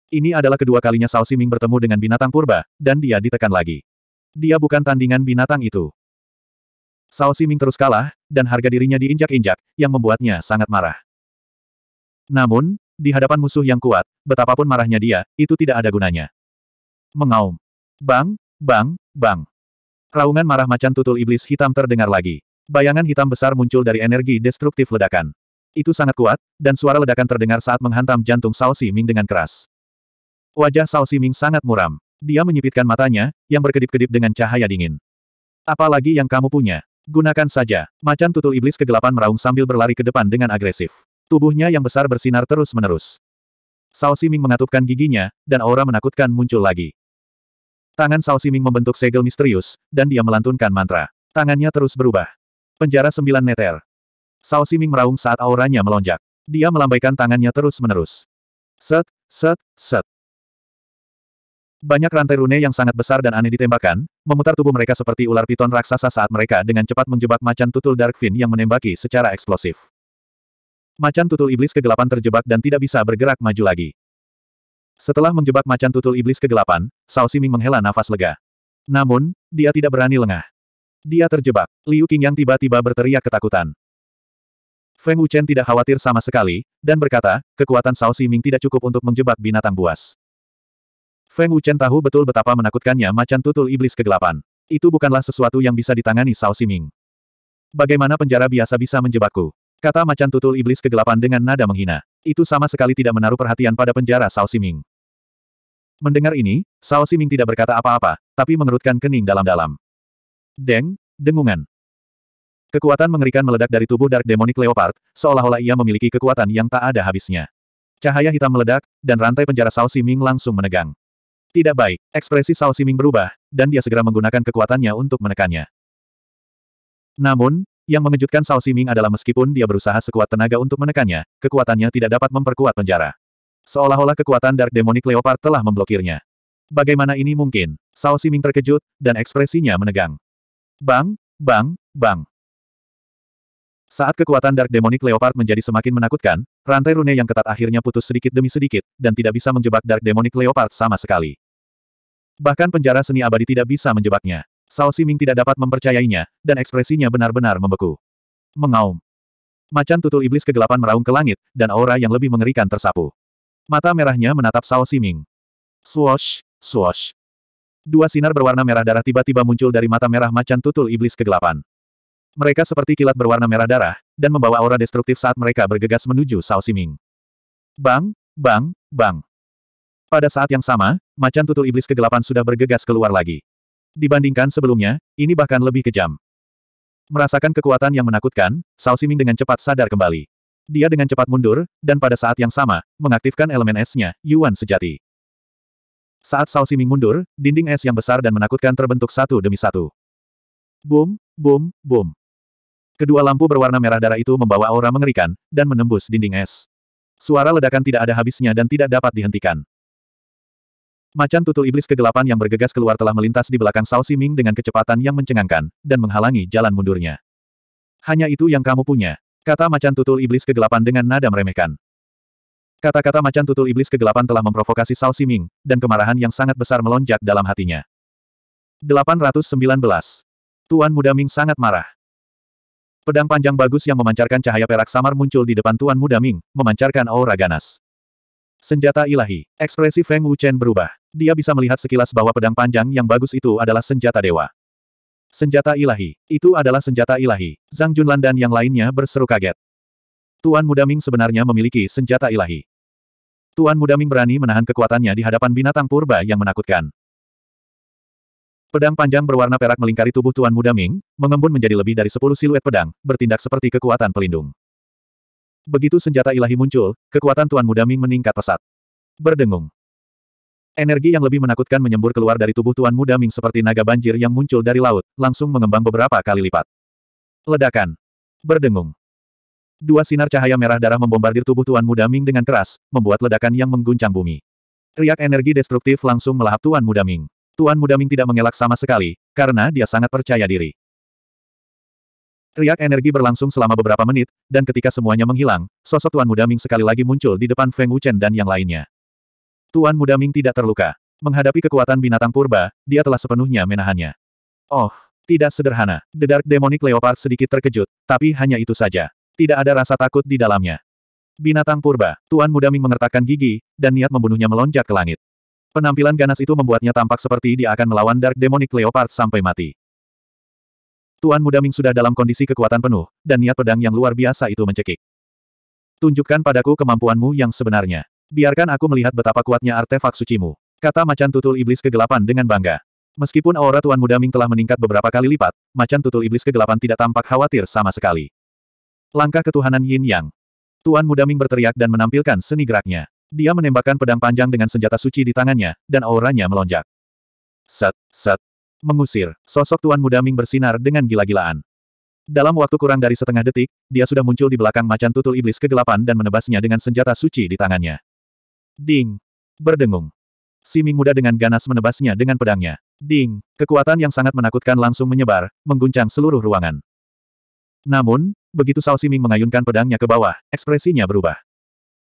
Ini adalah kedua kalinya Sao Siming bertemu dengan binatang purba, dan dia ditekan lagi. Dia bukan tandingan binatang itu. Sao Siming terus kalah, dan harga dirinya diinjak-injak, yang membuatnya sangat marah. Namun, di hadapan musuh yang kuat, betapapun marahnya dia, itu tidak ada gunanya. Mengaum. Bang, bang, bang. Raungan marah macan tutul iblis hitam terdengar lagi. Bayangan hitam besar muncul dari energi destruktif ledakan. Itu sangat kuat, dan suara ledakan terdengar saat menghantam jantung Sao Siming dengan keras. Wajah Sao Siming sangat muram. Dia menyipitkan matanya, yang berkedip-kedip dengan cahaya dingin. Apalagi yang kamu punya? Gunakan saja. Macan tutul iblis kegelapan meraung sambil berlari ke depan dengan agresif. Tubuhnya yang besar bersinar terus-menerus. Sao Siming mengatupkan giginya, dan aura menakutkan muncul lagi. Tangan Sao Siming membentuk segel misterius, dan dia melantunkan mantra. Tangannya terus berubah. Penjara sembilan meter. Sao Siming meraung saat auranya melonjak. Dia melambaikan tangannya terus-menerus. Set, set, set. Banyak rantai rune yang sangat besar dan aneh ditembakkan, memutar tubuh mereka seperti ular piton raksasa saat mereka dengan cepat menjebak macan tutul Darkfin yang menembaki secara eksplosif. Macan tutul iblis kegelapan terjebak dan tidak bisa bergerak maju lagi. Setelah menjebak macan tutul iblis kegelapan, Sao Siming menghela nafas lega. Namun, dia tidak berani lengah. Dia terjebak. Liu Qingyang tiba-tiba berteriak ketakutan. Feng Wuchen tidak khawatir sama sekali, dan berkata, kekuatan Sao Siming tidak cukup untuk menjebak binatang buas. Feng Wuchen tahu betul betapa menakutkannya macan tutul iblis kegelapan. Itu bukanlah sesuatu yang bisa ditangani Sao Siming. Bagaimana penjara biasa bisa menjebakku? Kata macan tutul iblis kegelapan dengan nada menghina. Itu sama sekali tidak menaruh perhatian pada penjara Sao Siming. Mendengar ini, Sao Siming tidak berkata apa-apa, tapi mengerutkan kening dalam-dalam. Deng, dengungan. Kekuatan mengerikan meledak dari tubuh Dark Demonic Leopard, seolah-olah ia memiliki kekuatan yang tak ada habisnya. Cahaya hitam meledak, dan rantai penjara Sao Siming langsung menegang. Tidak baik, ekspresi Sao Siming berubah, dan dia segera menggunakan kekuatannya untuk menekannya. Namun, yang mengejutkan Sao Siming adalah meskipun dia berusaha sekuat tenaga untuk menekannya, kekuatannya tidak dapat memperkuat penjara. Seolah-olah kekuatan Dark Demonic Leopard telah memblokirnya. Bagaimana ini mungkin? Sao Siming terkejut, dan ekspresinya menegang. Bang, bang, bang. Saat kekuatan Dark Demonic Leopard menjadi semakin menakutkan, rantai rune yang ketat akhirnya putus sedikit demi sedikit, dan tidak bisa menjebak Dark Demonic Leopard sama sekali. Bahkan penjara seni abadi tidak bisa menjebaknya. Sao Siming tidak dapat mempercayainya, dan ekspresinya benar-benar membeku. Mengaum. Macan tutul iblis kegelapan meraung ke langit, dan aura yang lebih mengerikan tersapu. Mata merahnya menatap Sao Siming. Swoosh, swoosh. Dua sinar berwarna merah darah tiba-tiba muncul dari mata merah macan tutul iblis kegelapan. Mereka seperti kilat berwarna merah darah, dan membawa aura destruktif saat mereka bergegas menuju Sao Siming. Bang, bang, bang. Pada saat yang sama, macan tutul iblis kegelapan sudah bergegas keluar lagi. Dibandingkan sebelumnya, ini bahkan lebih kejam. Merasakan kekuatan yang menakutkan, Sao Siming dengan cepat sadar kembali. Dia dengan cepat mundur, dan pada saat yang sama, mengaktifkan elemen es-nya, Yuan sejati. Saat Sao Siming mundur, dinding es yang besar dan menakutkan terbentuk satu demi satu. Boom, boom, boom. Kedua lampu berwarna merah darah itu membawa aura mengerikan, dan menembus dinding es. Suara ledakan tidak ada habisnya dan tidak dapat dihentikan. Macan tutul iblis kegelapan yang bergegas keluar telah melintas di belakang Sao Siming dengan kecepatan yang mencengangkan, dan menghalangi jalan mundurnya. Hanya itu yang kamu punya, kata macan tutul iblis kegelapan dengan nada meremehkan. Kata-kata macan tutul iblis kegelapan telah memprovokasi Sao Siming, dan kemarahan yang sangat besar melonjak dalam hatinya. 819. Tuan Muda Ming sangat marah. Pedang panjang bagus yang memancarkan cahaya perak samar muncul di depan Tuan Muda Ming, memancarkan aura ganas. Senjata ilahi. Ekspresi Feng Wuchen berubah. Dia bisa melihat sekilas bahwa pedang panjang yang bagus itu adalah senjata dewa. Senjata ilahi. Itu adalah senjata ilahi. Zhang Junlan dan yang lainnya berseru kaget. Tuan Muda Ming sebenarnya memiliki senjata ilahi. Tuan Muda Ming berani menahan kekuatannya di hadapan binatang purba yang menakutkan. Pedang panjang berwarna perak melingkari tubuh Tuan Muda Ming, mengembun menjadi lebih dari sepuluh siluet pedang, bertindak seperti kekuatan pelindung. Begitu senjata ilahi muncul, kekuatan Tuan Muda Ming meningkat pesat. Berdengung. Energi yang lebih menakutkan menyembur keluar dari tubuh Tuan Muda Ming seperti naga banjir yang muncul dari laut, langsung mengembang beberapa kali lipat. Ledakan. Berdengung. Dua sinar cahaya merah darah membombardir tubuh Tuan Muda Ming dengan keras, membuat ledakan yang mengguncang bumi. Riak energi destruktif langsung melahap Tuan Muda Ming. Tuan Muda Ming tidak mengelak sama sekali, karena dia sangat percaya diri. Riak energi berlangsung selama beberapa menit, dan ketika semuanya menghilang, sosok Tuan Muda Ming sekali lagi muncul di depan Feng Wuchen dan yang lainnya. Tuan Muda Ming tidak terluka. Menghadapi kekuatan binatang purba, dia telah sepenuhnya menahannya. Oh, tidak sederhana. The Dark Demonic Leopard sedikit terkejut, tapi hanya itu saja. Tidak ada rasa takut di dalamnya. Binatang purba, Tuan Muda Ming mengertakkan gigi, dan niat membunuhnya melonjak ke langit. Penampilan ganas itu membuatnya tampak seperti dia akan melawan Dark Demonic Leopard sampai mati. Tuan Muda Ming sudah dalam kondisi kekuatan penuh, dan niat pedang yang luar biasa itu mencekik. Tunjukkan padaku kemampuanmu yang sebenarnya. Biarkan aku melihat betapa kuatnya artefak sucimu. Kata macan tutul iblis kegelapan dengan bangga. Meskipun aura Tuan Muda Ming telah meningkat beberapa kali lipat, macan tutul iblis kegelapan tidak tampak khawatir sama sekali. Langkah ketuhanan Yin Yang. Tuan Muda Ming berteriak dan menampilkan seni geraknya. Dia menembakkan pedang panjang dengan senjata suci di tangannya, dan auranya melonjak. Set, set, Mengusir, sosok Tuan Muda Ming bersinar dengan gila-gilaan. Dalam waktu kurang dari setengah detik, dia sudah muncul di belakang macan tutul iblis kegelapan dan menebasnya dengan senjata suci di tangannya. Ding! Berdengung. Si Ming muda dengan ganas menebasnya dengan pedangnya. Ding! Kekuatan yang sangat menakutkan langsung menyebar, mengguncang seluruh ruangan. Namun, begitu Sao Ming mengayunkan pedangnya ke bawah, ekspresinya berubah.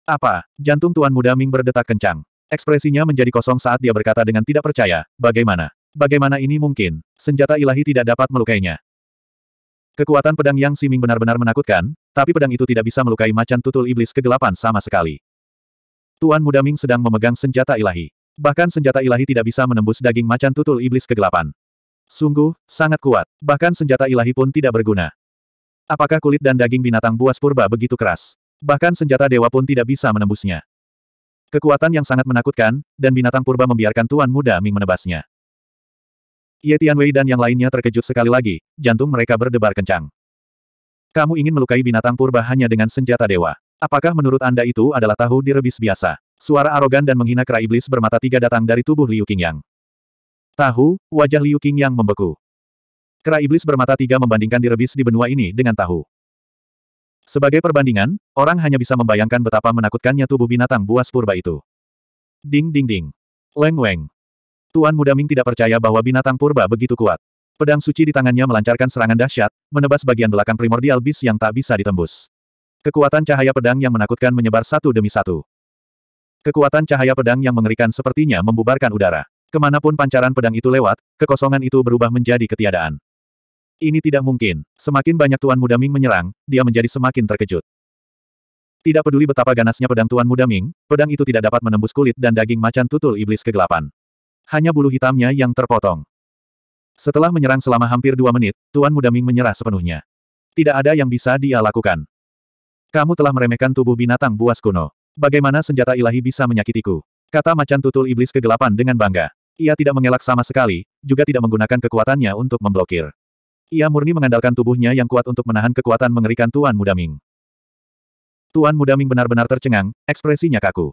Apa? Jantung Tuan Muda Ming berdetak kencang. Ekspresinya menjadi kosong saat dia berkata dengan tidak percaya, bagaimana? Bagaimana ini mungkin? Senjata ilahi tidak dapat melukainya. Kekuatan pedang Yang Siming benar-benar menakutkan, tapi pedang itu tidak bisa melukai macan tutul iblis kegelapan sama sekali. Tuan Muda Ming sedang memegang senjata ilahi. Bahkan senjata ilahi tidak bisa menembus daging macan tutul iblis kegelapan. Sungguh, sangat kuat. Bahkan senjata ilahi pun tidak berguna. Apakah kulit dan daging binatang buas purba begitu keras? Bahkan senjata dewa pun tidak bisa menembusnya. Kekuatan yang sangat menakutkan, dan binatang purba membiarkan Tuan Muda Ming menebasnya. Ye Tianwei dan yang lainnya terkejut sekali lagi, jantung mereka berdebar kencang. Kamu ingin melukai binatang purba hanya dengan senjata dewa. Apakah menurut Anda itu adalah tahu direbis biasa? Suara arogan dan menghina kera iblis bermata tiga datang dari tubuh Liu Qingyang. Tahu, wajah Liu Qingyang membeku. Kera iblis bermata tiga membandingkan direbis di benua ini dengan tahu. Sebagai perbandingan, orang hanya bisa membayangkan betapa menakutkannya tubuh binatang buas purba itu. Ding ding ding. Leng Weng. Tuan Muda Ming tidak percaya bahwa binatang purba begitu kuat. Pedang suci di tangannya melancarkan serangan dahsyat, menebas bagian belakang primordial bis yang tak bisa ditembus. Kekuatan cahaya pedang yang menakutkan menyebar satu demi satu. Kekuatan cahaya pedang yang mengerikan sepertinya membubarkan udara. Ke mana pun pancaran pedang itu lewat, kekosongan itu berubah menjadi ketiadaan. Ini tidak mungkin. Semakin banyak Tuan Muda Ming menyerang, dia menjadi semakin terkejut. Tidak peduli betapa ganasnya pedang Tuan Muda Ming, pedang itu tidak dapat menembus kulit dan daging macan tutul iblis kegelapan. Hanya bulu hitamnya yang terpotong. Setelah menyerang selama hampir dua menit, Tuan Muda Ming menyerah sepenuhnya. Tidak ada yang bisa dia lakukan. Kamu telah meremehkan tubuh binatang buas kuno. Bagaimana senjata ilahi bisa menyakitiku? Kata macan tutul iblis kegelapan dengan bangga. Ia tidak mengelak sama sekali, juga tidak menggunakan kekuatannya untuk memblokir. Ia murni mengandalkan tubuhnya yang kuat untuk menahan kekuatan mengerikan Tuan Muda Ming. Tuan Muda Ming benar-benar tercengang, ekspresinya kaku.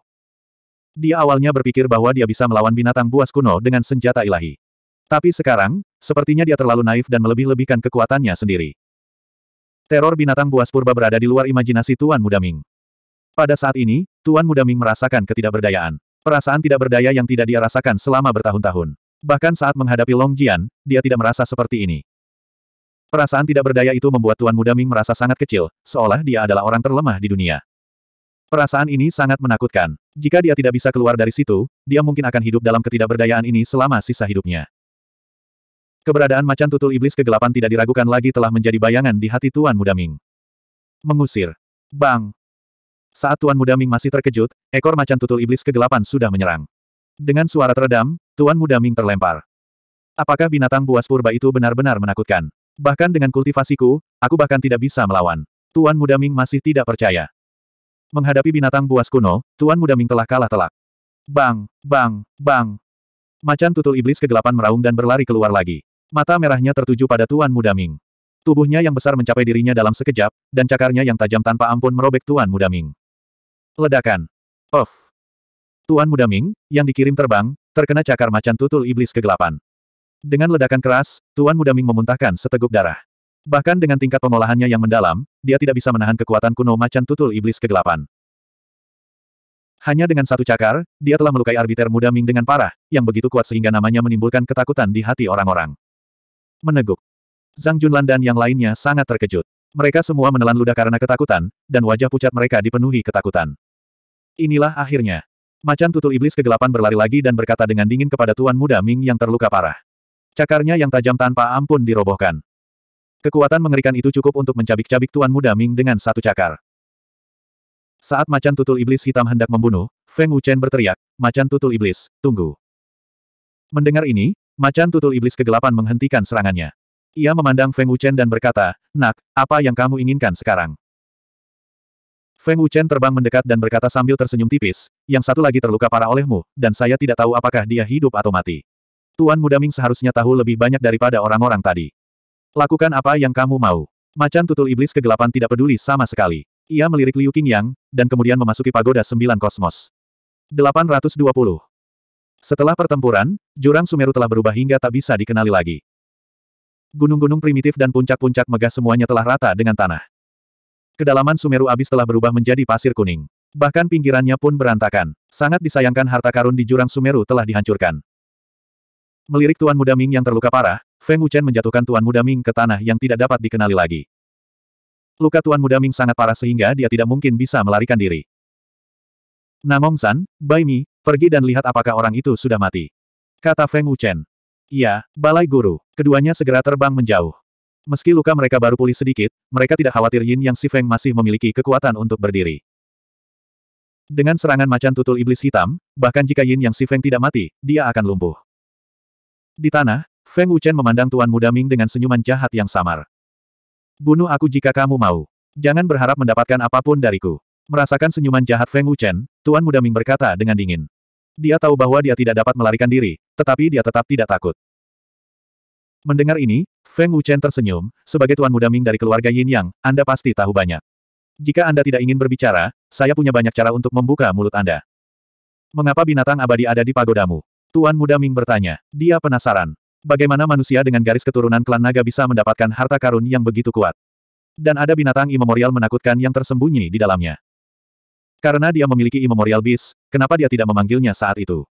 Dia awalnya berpikir bahwa dia bisa melawan binatang buas kuno dengan senjata ilahi. Tapi sekarang, sepertinya dia terlalu naif dan melebih-lebihkan kekuatannya sendiri. Teror binatang buas purba berada di luar imajinasi Tuan Muda Ming. Pada saat ini, Tuan Muda Ming merasakan ketidakberdayaan. Perasaan tidak berdaya yang tidak dia rasakan selama bertahun-tahun. Bahkan saat menghadapi Long Jian, dia tidak merasa seperti ini. Perasaan tidak berdaya itu membuat Tuan Muda Ming merasa sangat kecil, seolah dia adalah orang terlemah di dunia. Perasaan ini sangat menakutkan. Jika dia tidak bisa keluar dari situ, dia mungkin akan hidup dalam ketidakberdayaan ini selama sisa hidupnya. Keberadaan macan tutul iblis kegelapan tidak diragukan lagi telah menjadi bayangan di hati Tuan Muda Ming. Mengusir. Bang! Saat Tuan Muda Ming masih terkejut, ekor macan tutul iblis kegelapan sudah menyerang. Dengan suara teredam, Tuan Muda Ming terlempar. Apakah binatang buas purba itu benar-benar menakutkan? Bahkan dengan kultivasiku, aku bahkan tidak bisa melawan. Tuan Muda Ming masih tidak percaya. Menghadapi binatang buas kuno, Tuan Muda Ming telah kalah telak. Bang, bang, bang. Macan tutul iblis kegelapan meraung dan berlari keluar lagi. Mata merahnya tertuju pada Tuan Muda Ming. Tubuhnya yang besar mencapai dirinya dalam sekejap, dan cakarnya yang tajam tanpa ampun merobek Tuan Muda Ming. Ledakan. Off. Tuan Muda Ming, yang dikirim terbang, terkena cakar macan tutul iblis kegelapan. Dengan ledakan keras, Tuan Muda Ming memuntahkan seteguk darah. Bahkan dengan tingkat pengolahannya yang mendalam, dia tidak bisa menahan kekuatan kuno macan tutul iblis kegelapan. Hanya dengan satu cakar, dia telah melukai arbiter Muda Ming dengan parah, yang begitu kuat sehingga namanya menimbulkan ketakutan di hati orang-orang. Meneguk. Zhang Junlan dan yang lainnya sangat terkejut. Mereka semua menelan ludah karena ketakutan, dan wajah pucat mereka dipenuhi ketakutan. Inilah akhirnya. Macan tutul iblis kegelapan berlari lagi dan berkata dengan dingin kepada Tuan Muda Ming yang terluka parah. Cakarnya yang tajam tanpa ampun dirobohkan. Kekuatan mengerikan itu cukup untuk mencabik-cabik Tuan Muda Ming dengan satu cakar. Saat macan tutul iblis hitam hendak membunuh, Feng Wuchen berteriak, Macan tutul iblis, tunggu. Mendengar ini, macan tutul iblis kegelapan menghentikan serangannya. Ia memandang Feng Wuchen dan berkata, Nak, apa yang kamu inginkan sekarang? Feng Wuchen terbang mendekat dan berkata sambil tersenyum tipis, yang satu lagi terluka parah olehmu, dan saya tidak tahu apakah dia hidup atau mati. Tuan Muda Ming seharusnya tahu lebih banyak daripada orang-orang tadi. Lakukan apa yang kamu mau. Macan tutul iblis kegelapan tidak peduli sama sekali. Ia melirik Liu Qingyang, dan kemudian memasuki pagoda sembilan kosmos. 820. Setelah pertempuran, jurang Sumeru telah berubah hingga tak bisa dikenali lagi. Gunung-gunung primitif dan puncak-puncak megah semuanya telah rata dengan tanah. Kedalaman Sumeru abis telah berubah menjadi pasir kuning. Bahkan pinggirannya pun berantakan. Sangat disayangkan harta karun di jurang Sumeru telah dihancurkan. Melirik Tuan Muda Ming yang terluka parah, Feng Wuchen menjatuhkan Tuan Muda Ming ke tanah yang tidak dapat dikenali lagi. Luka Tuan Muda Ming sangat parah sehingga dia tidak mungkin bisa melarikan diri. Namong San, Bai Mi, pergi dan lihat apakah orang itu sudah mati. Kata Feng Wuchen. Iya, balai guru. Keduanya segera terbang menjauh. Meski luka mereka baru pulih sedikit, mereka tidak khawatir Yin Yang Si Feng masih memiliki kekuatan untuk berdiri. Dengan serangan macan tutul iblis hitam, bahkan jika Yin Yang Si Feng tidak mati, dia akan lumpuh. Di tanah, Feng Wuchen memandang Tuan Muda Ming dengan senyuman jahat yang samar. Bunuh aku jika kamu mau. Jangan berharap mendapatkan apa pun dariku. Merasakan senyuman jahat Feng Wuchen, Tuan Muda Ming berkata dengan dingin. Dia tahu bahwa dia tidak dapat melarikan diri, tetapi dia tetap tidak takut. Mendengar ini, Feng Wuchen tersenyum, sebagai tuan muda Ming dari keluarga Yin Yang, Anda pasti tahu banyak. Jika Anda tidak ingin berbicara, saya punya banyak cara untuk membuka mulut Anda. Mengapa binatang abadi ada di pagodamu? Tuan muda Ming bertanya. Dia penasaran. Bagaimana manusia dengan garis keturunan klan naga bisa mendapatkan harta karun yang begitu kuat? Dan ada binatang imemorial menakutkan yang tersembunyi di dalamnya. Karena dia memiliki Immemorial Beast, kenapa dia tidak memanggilnya saat itu?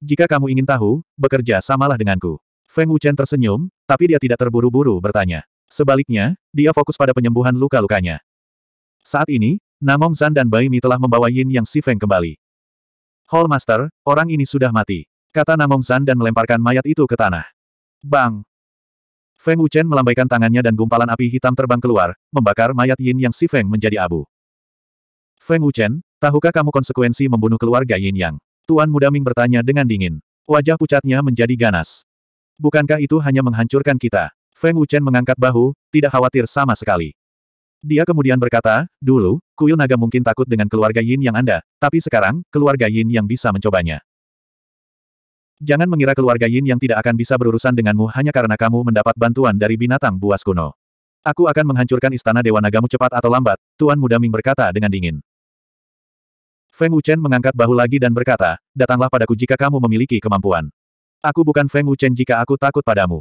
Jika kamu ingin tahu, bekerja samalah denganku. Feng Wuchen tersenyum, tapi dia tidak terburu-buru bertanya. Sebaliknya, dia fokus pada penyembuhan luka-lukanya. Saat ini, Namong Zan dan Bai Mi telah membawa Yin Yang Si Feng kembali. Hall Master, orang ini sudah mati. Kata Namong Zan dan melemparkan mayat itu ke tanah. Bang! Feng Wuchen melambaikan tangannya dan gumpalan api hitam terbang keluar, membakar mayat Yin Yang Si Feng menjadi abu. Feng Wuchen, tahukah kamu konsekuensi membunuh keluarga Yin Yang? Tuan Muda Ming bertanya dengan dingin. Wajah pucatnya menjadi ganas. Bukankah itu hanya menghancurkan kita? Feng Wuchen mengangkat bahu, tidak khawatir sama sekali. Dia kemudian berkata, dulu, kuil naga mungkin takut dengan keluarga Yin yang Anda, tapi sekarang, keluarga Yin yang bisa mencobanya. Jangan mengira keluarga Yin yang tidak akan bisa berurusan denganmu hanya karena kamu mendapat bantuan dari binatang buas kuno. Aku akan menghancurkan istana Dewa Nagamu cepat atau lambat, Tuan Muda Ming berkata dengan dingin. Feng Wuchen mengangkat bahu lagi dan berkata, datanglah padaku jika kamu memiliki kemampuan. Aku bukan Feng Wuchen jika aku takut padamu.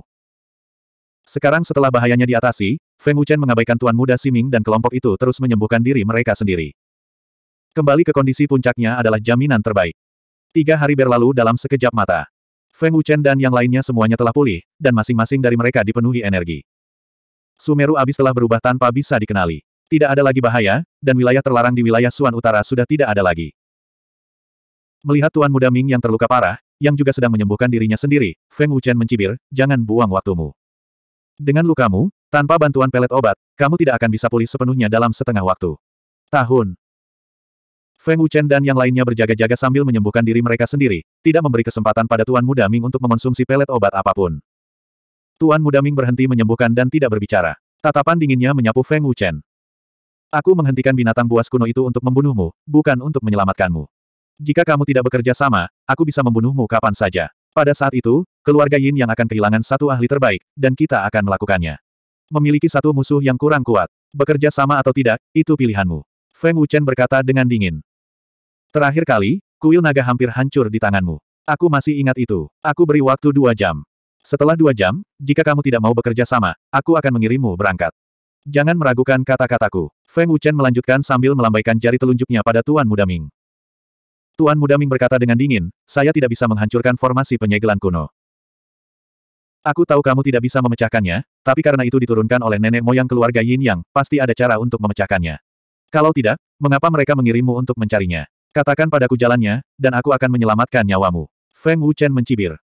Sekarang setelah bahayanya diatasi, Feng Wuchen mengabaikan Tuan Muda Siming dan kelompok itu terus menyembuhkan diri mereka sendiri. Kembali ke kondisi puncaknya adalah jaminan terbaik. Tiga hari berlalu dalam sekejap mata. Feng Wuchen dan yang lainnya semuanya telah pulih, dan masing-masing dari mereka dipenuhi energi. Sumeru abis telah berubah tanpa bisa dikenali. Tidak ada lagi bahaya, dan wilayah terlarang di wilayah Suan Utara sudah tidak ada lagi. Melihat Tuan Muda Ming yang terluka parah, yang juga sedang menyembuhkan dirinya sendiri, Feng Wuchen mencibir, jangan buang waktumu. Dengan lukamu, tanpa bantuan pelet obat, kamu tidak akan bisa pulih sepenuhnya dalam setengah waktu. Tahun. Feng Wuchen dan yang lainnya berjaga-jaga sambil menyembuhkan diri mereka sendiri, tidak memberi kesempatan pada Tuan Muda Ming untuk mengonsumsi pelet obat apa pun. Tuan Muda Ming berhenti menyembuhkan dan tidak berbicara. Tatapan dinginnya menyapu Feng Wuchen. Aku menghentikan binatang buas kuno itu untuk membunuhmu, bukan untuk menyelamatkanmu. Jika kamu tidak bekerja sama, aku bisa membunuhmu kapan saja. Pada saat itu, keluarga Yin yang akan kehilangan satu ahli terbaik, dan kita akan melakukannya. Memiliki satu musuh yang kurang kuat. Bekerja sama atau tidak, itu pilihanmu. Feng Wuchen berkata dengan dingin. Terakhir kali, kuil naga hampir hancur di tanganmu. Aku masih ingat itu. Aku beri waktu dua jam. Setelah dua jam, jika kamu tidak mau bekerja sama, aku akan mengirimmu berangkat. Jangan meragukan kata-kataku. Feng Wuchen melanjutkan sambil melambaikan jari telunjuknya pada Tuan Muda Ming. Tuan Muda Ming berkata dengan dingin, saya tidak bisa menghancurkan formasi penyegelan kuno. Aku tahu kamu tidak bisa memecahkannya, tapi karena itu diturunkan oleh nenek moyang keluarga Yin Yang, pasti ada cara untuk memecahkannya. Kalau tidak, mengapa mereka mengirimmu untuk mencarinya? Katakan padaku jalannya, dan aku akan menyelamatkan nyawamu. Feng Wuchen mencibir.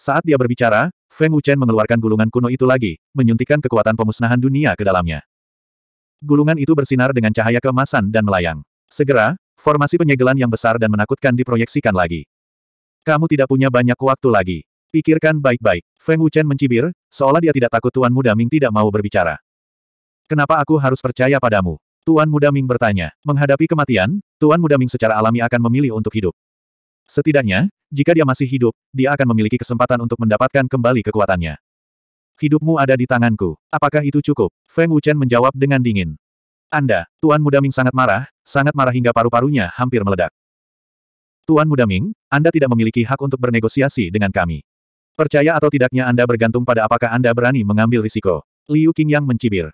Saat dia berbicara, Feng Wuchen mengeluarkan gulungan kuno itu lagi, menyuntikkan kekuatan pemusnahan dunia ke dalamnya. Gulungan itu bersinar dengan cahaya keemasan dan melayang. Segera, Formasi penyegelan yang besar dan menakutkan diproyeksikan lagi. Kamu tidak punya banyak waktu lagi. Pikirkan baik-baik. Feng Wuchen mencibir, seolah dia tidak takut Tuan Muda Ming tidak mau berbicara. Kenapa aku harus percaya padamu? Tuan Muda Ming bertanya. Menghadapi kematian, Tuan Muda Ming secara alami akan memilih untuk hidup. Setidaknya, jika dia masih hidup, dia akan memiliki kesempatan untuk mendapatkan kembali kekuatannya. Hidupmu ada di tanganku. Apakah itu cukup? Feng Wuchen menjawab dengan dingin. Anda, Tuan Muda Ming sangat marah, sangat marah hingga paru-parunya hampir meledak. Tuan Muda Ming, Anda tidak memiliki hak untuk bernegosiasi dengan kami. Percaya atau tidaknya Anda bergantung pada apakah Anda berani mengambil risiko. Liu Qingyang mencibir.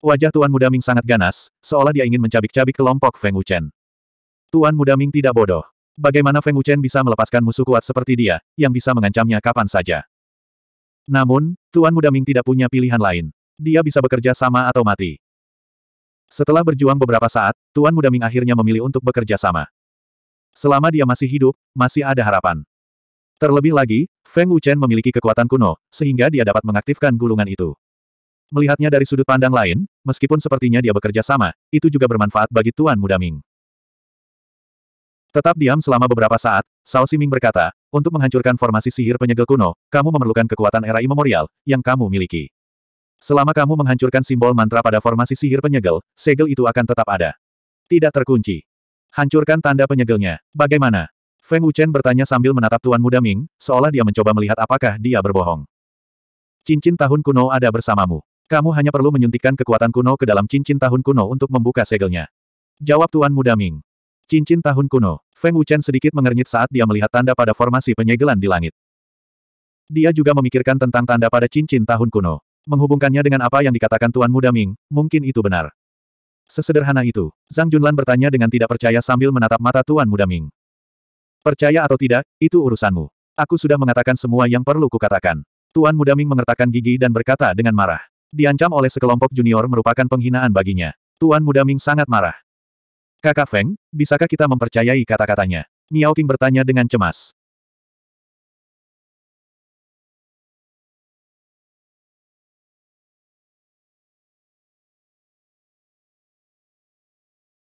Wajah Tuan Muda Ming sangat ganas, seolah dia ingin mencabik-cabik kelompok Feng Wuchen. Tuan Muda Ming tidak bodoh. Bagaimana Feng Wuchen bisa melepaskan musuh kuat seperti dia, yang bisa mengancamnya kapan saja. Namun, Tuan Muda Ming tidak punya pilihan lain. Dia bisa bekerja sama atau mati. Setelah berjuang beberapa saat, Tuan Muda Ming akhirnya memilih untuk bekerja sama. Selama dia masih hidup, masih ada harapan. Terlebih lagi, Feng Wuchen memiliki kekuatan kuno, sehingga dia dapat mengaktifkan gulungan itu. Melihatnya dari sudut pandang lain, meskipun sepertinya dia bekerja sama, itu juga bermanfaat bagi Tuan Muda Ming. Tetap diam selama beberapa saat, Sao Siming berkata, untuk menghancurkan formasi sihir penyegel kuno, kamu memerlukan kekuatan era imemorial, yang kamu miliki. Selama kamu menghancurkan simbol mantra pada formasi sihir penyegel, segel itu akan tetap ada. Tidak terkunci. Hancurkan tanda penyegelnya. Bagaimana? Feng Wuchen bertanya sambil menatap Tuan Muda Ming, seolah dia mencoba melihat apakah dia berbohong. Cincin tahun kuno ada bersamamu. Kamu hanya perlu menyuntikkan kekuatan kuno ke dalam cincin tahun kuno untuk membuka segelnya. Jawab Tuan Muda Ming. Cincin tahun kuno. Feng Wuchen sedikit mengernyit saat dia melihat tanda pada formasi penyegelan di langit. Dia juga memikirkan tentang tanda pada cincin tahun kuno. Menghubungkannya dengan apa yang dikatakan Tuan Muda Ming, mungkin itu benar. Sesederhana itu, Zhang Junlan bertanya dengan tidak percaya sambil menatap mata Tuan Muda Ming. Percaya atau tidak, itu urusanmu. Aku sudah mengatakan semua yang perlu kukatakan. Tuan Muda Ming mengertakkan gigi dan berkata dengan marah. Diancam oleh sekelompok junior merupakan penghinaan baginya. Tuan Muda Ming sangat marah. Kakak Feng, bisakah kita mempercayai kata-katanya? Miao King bertanya dengan cemas.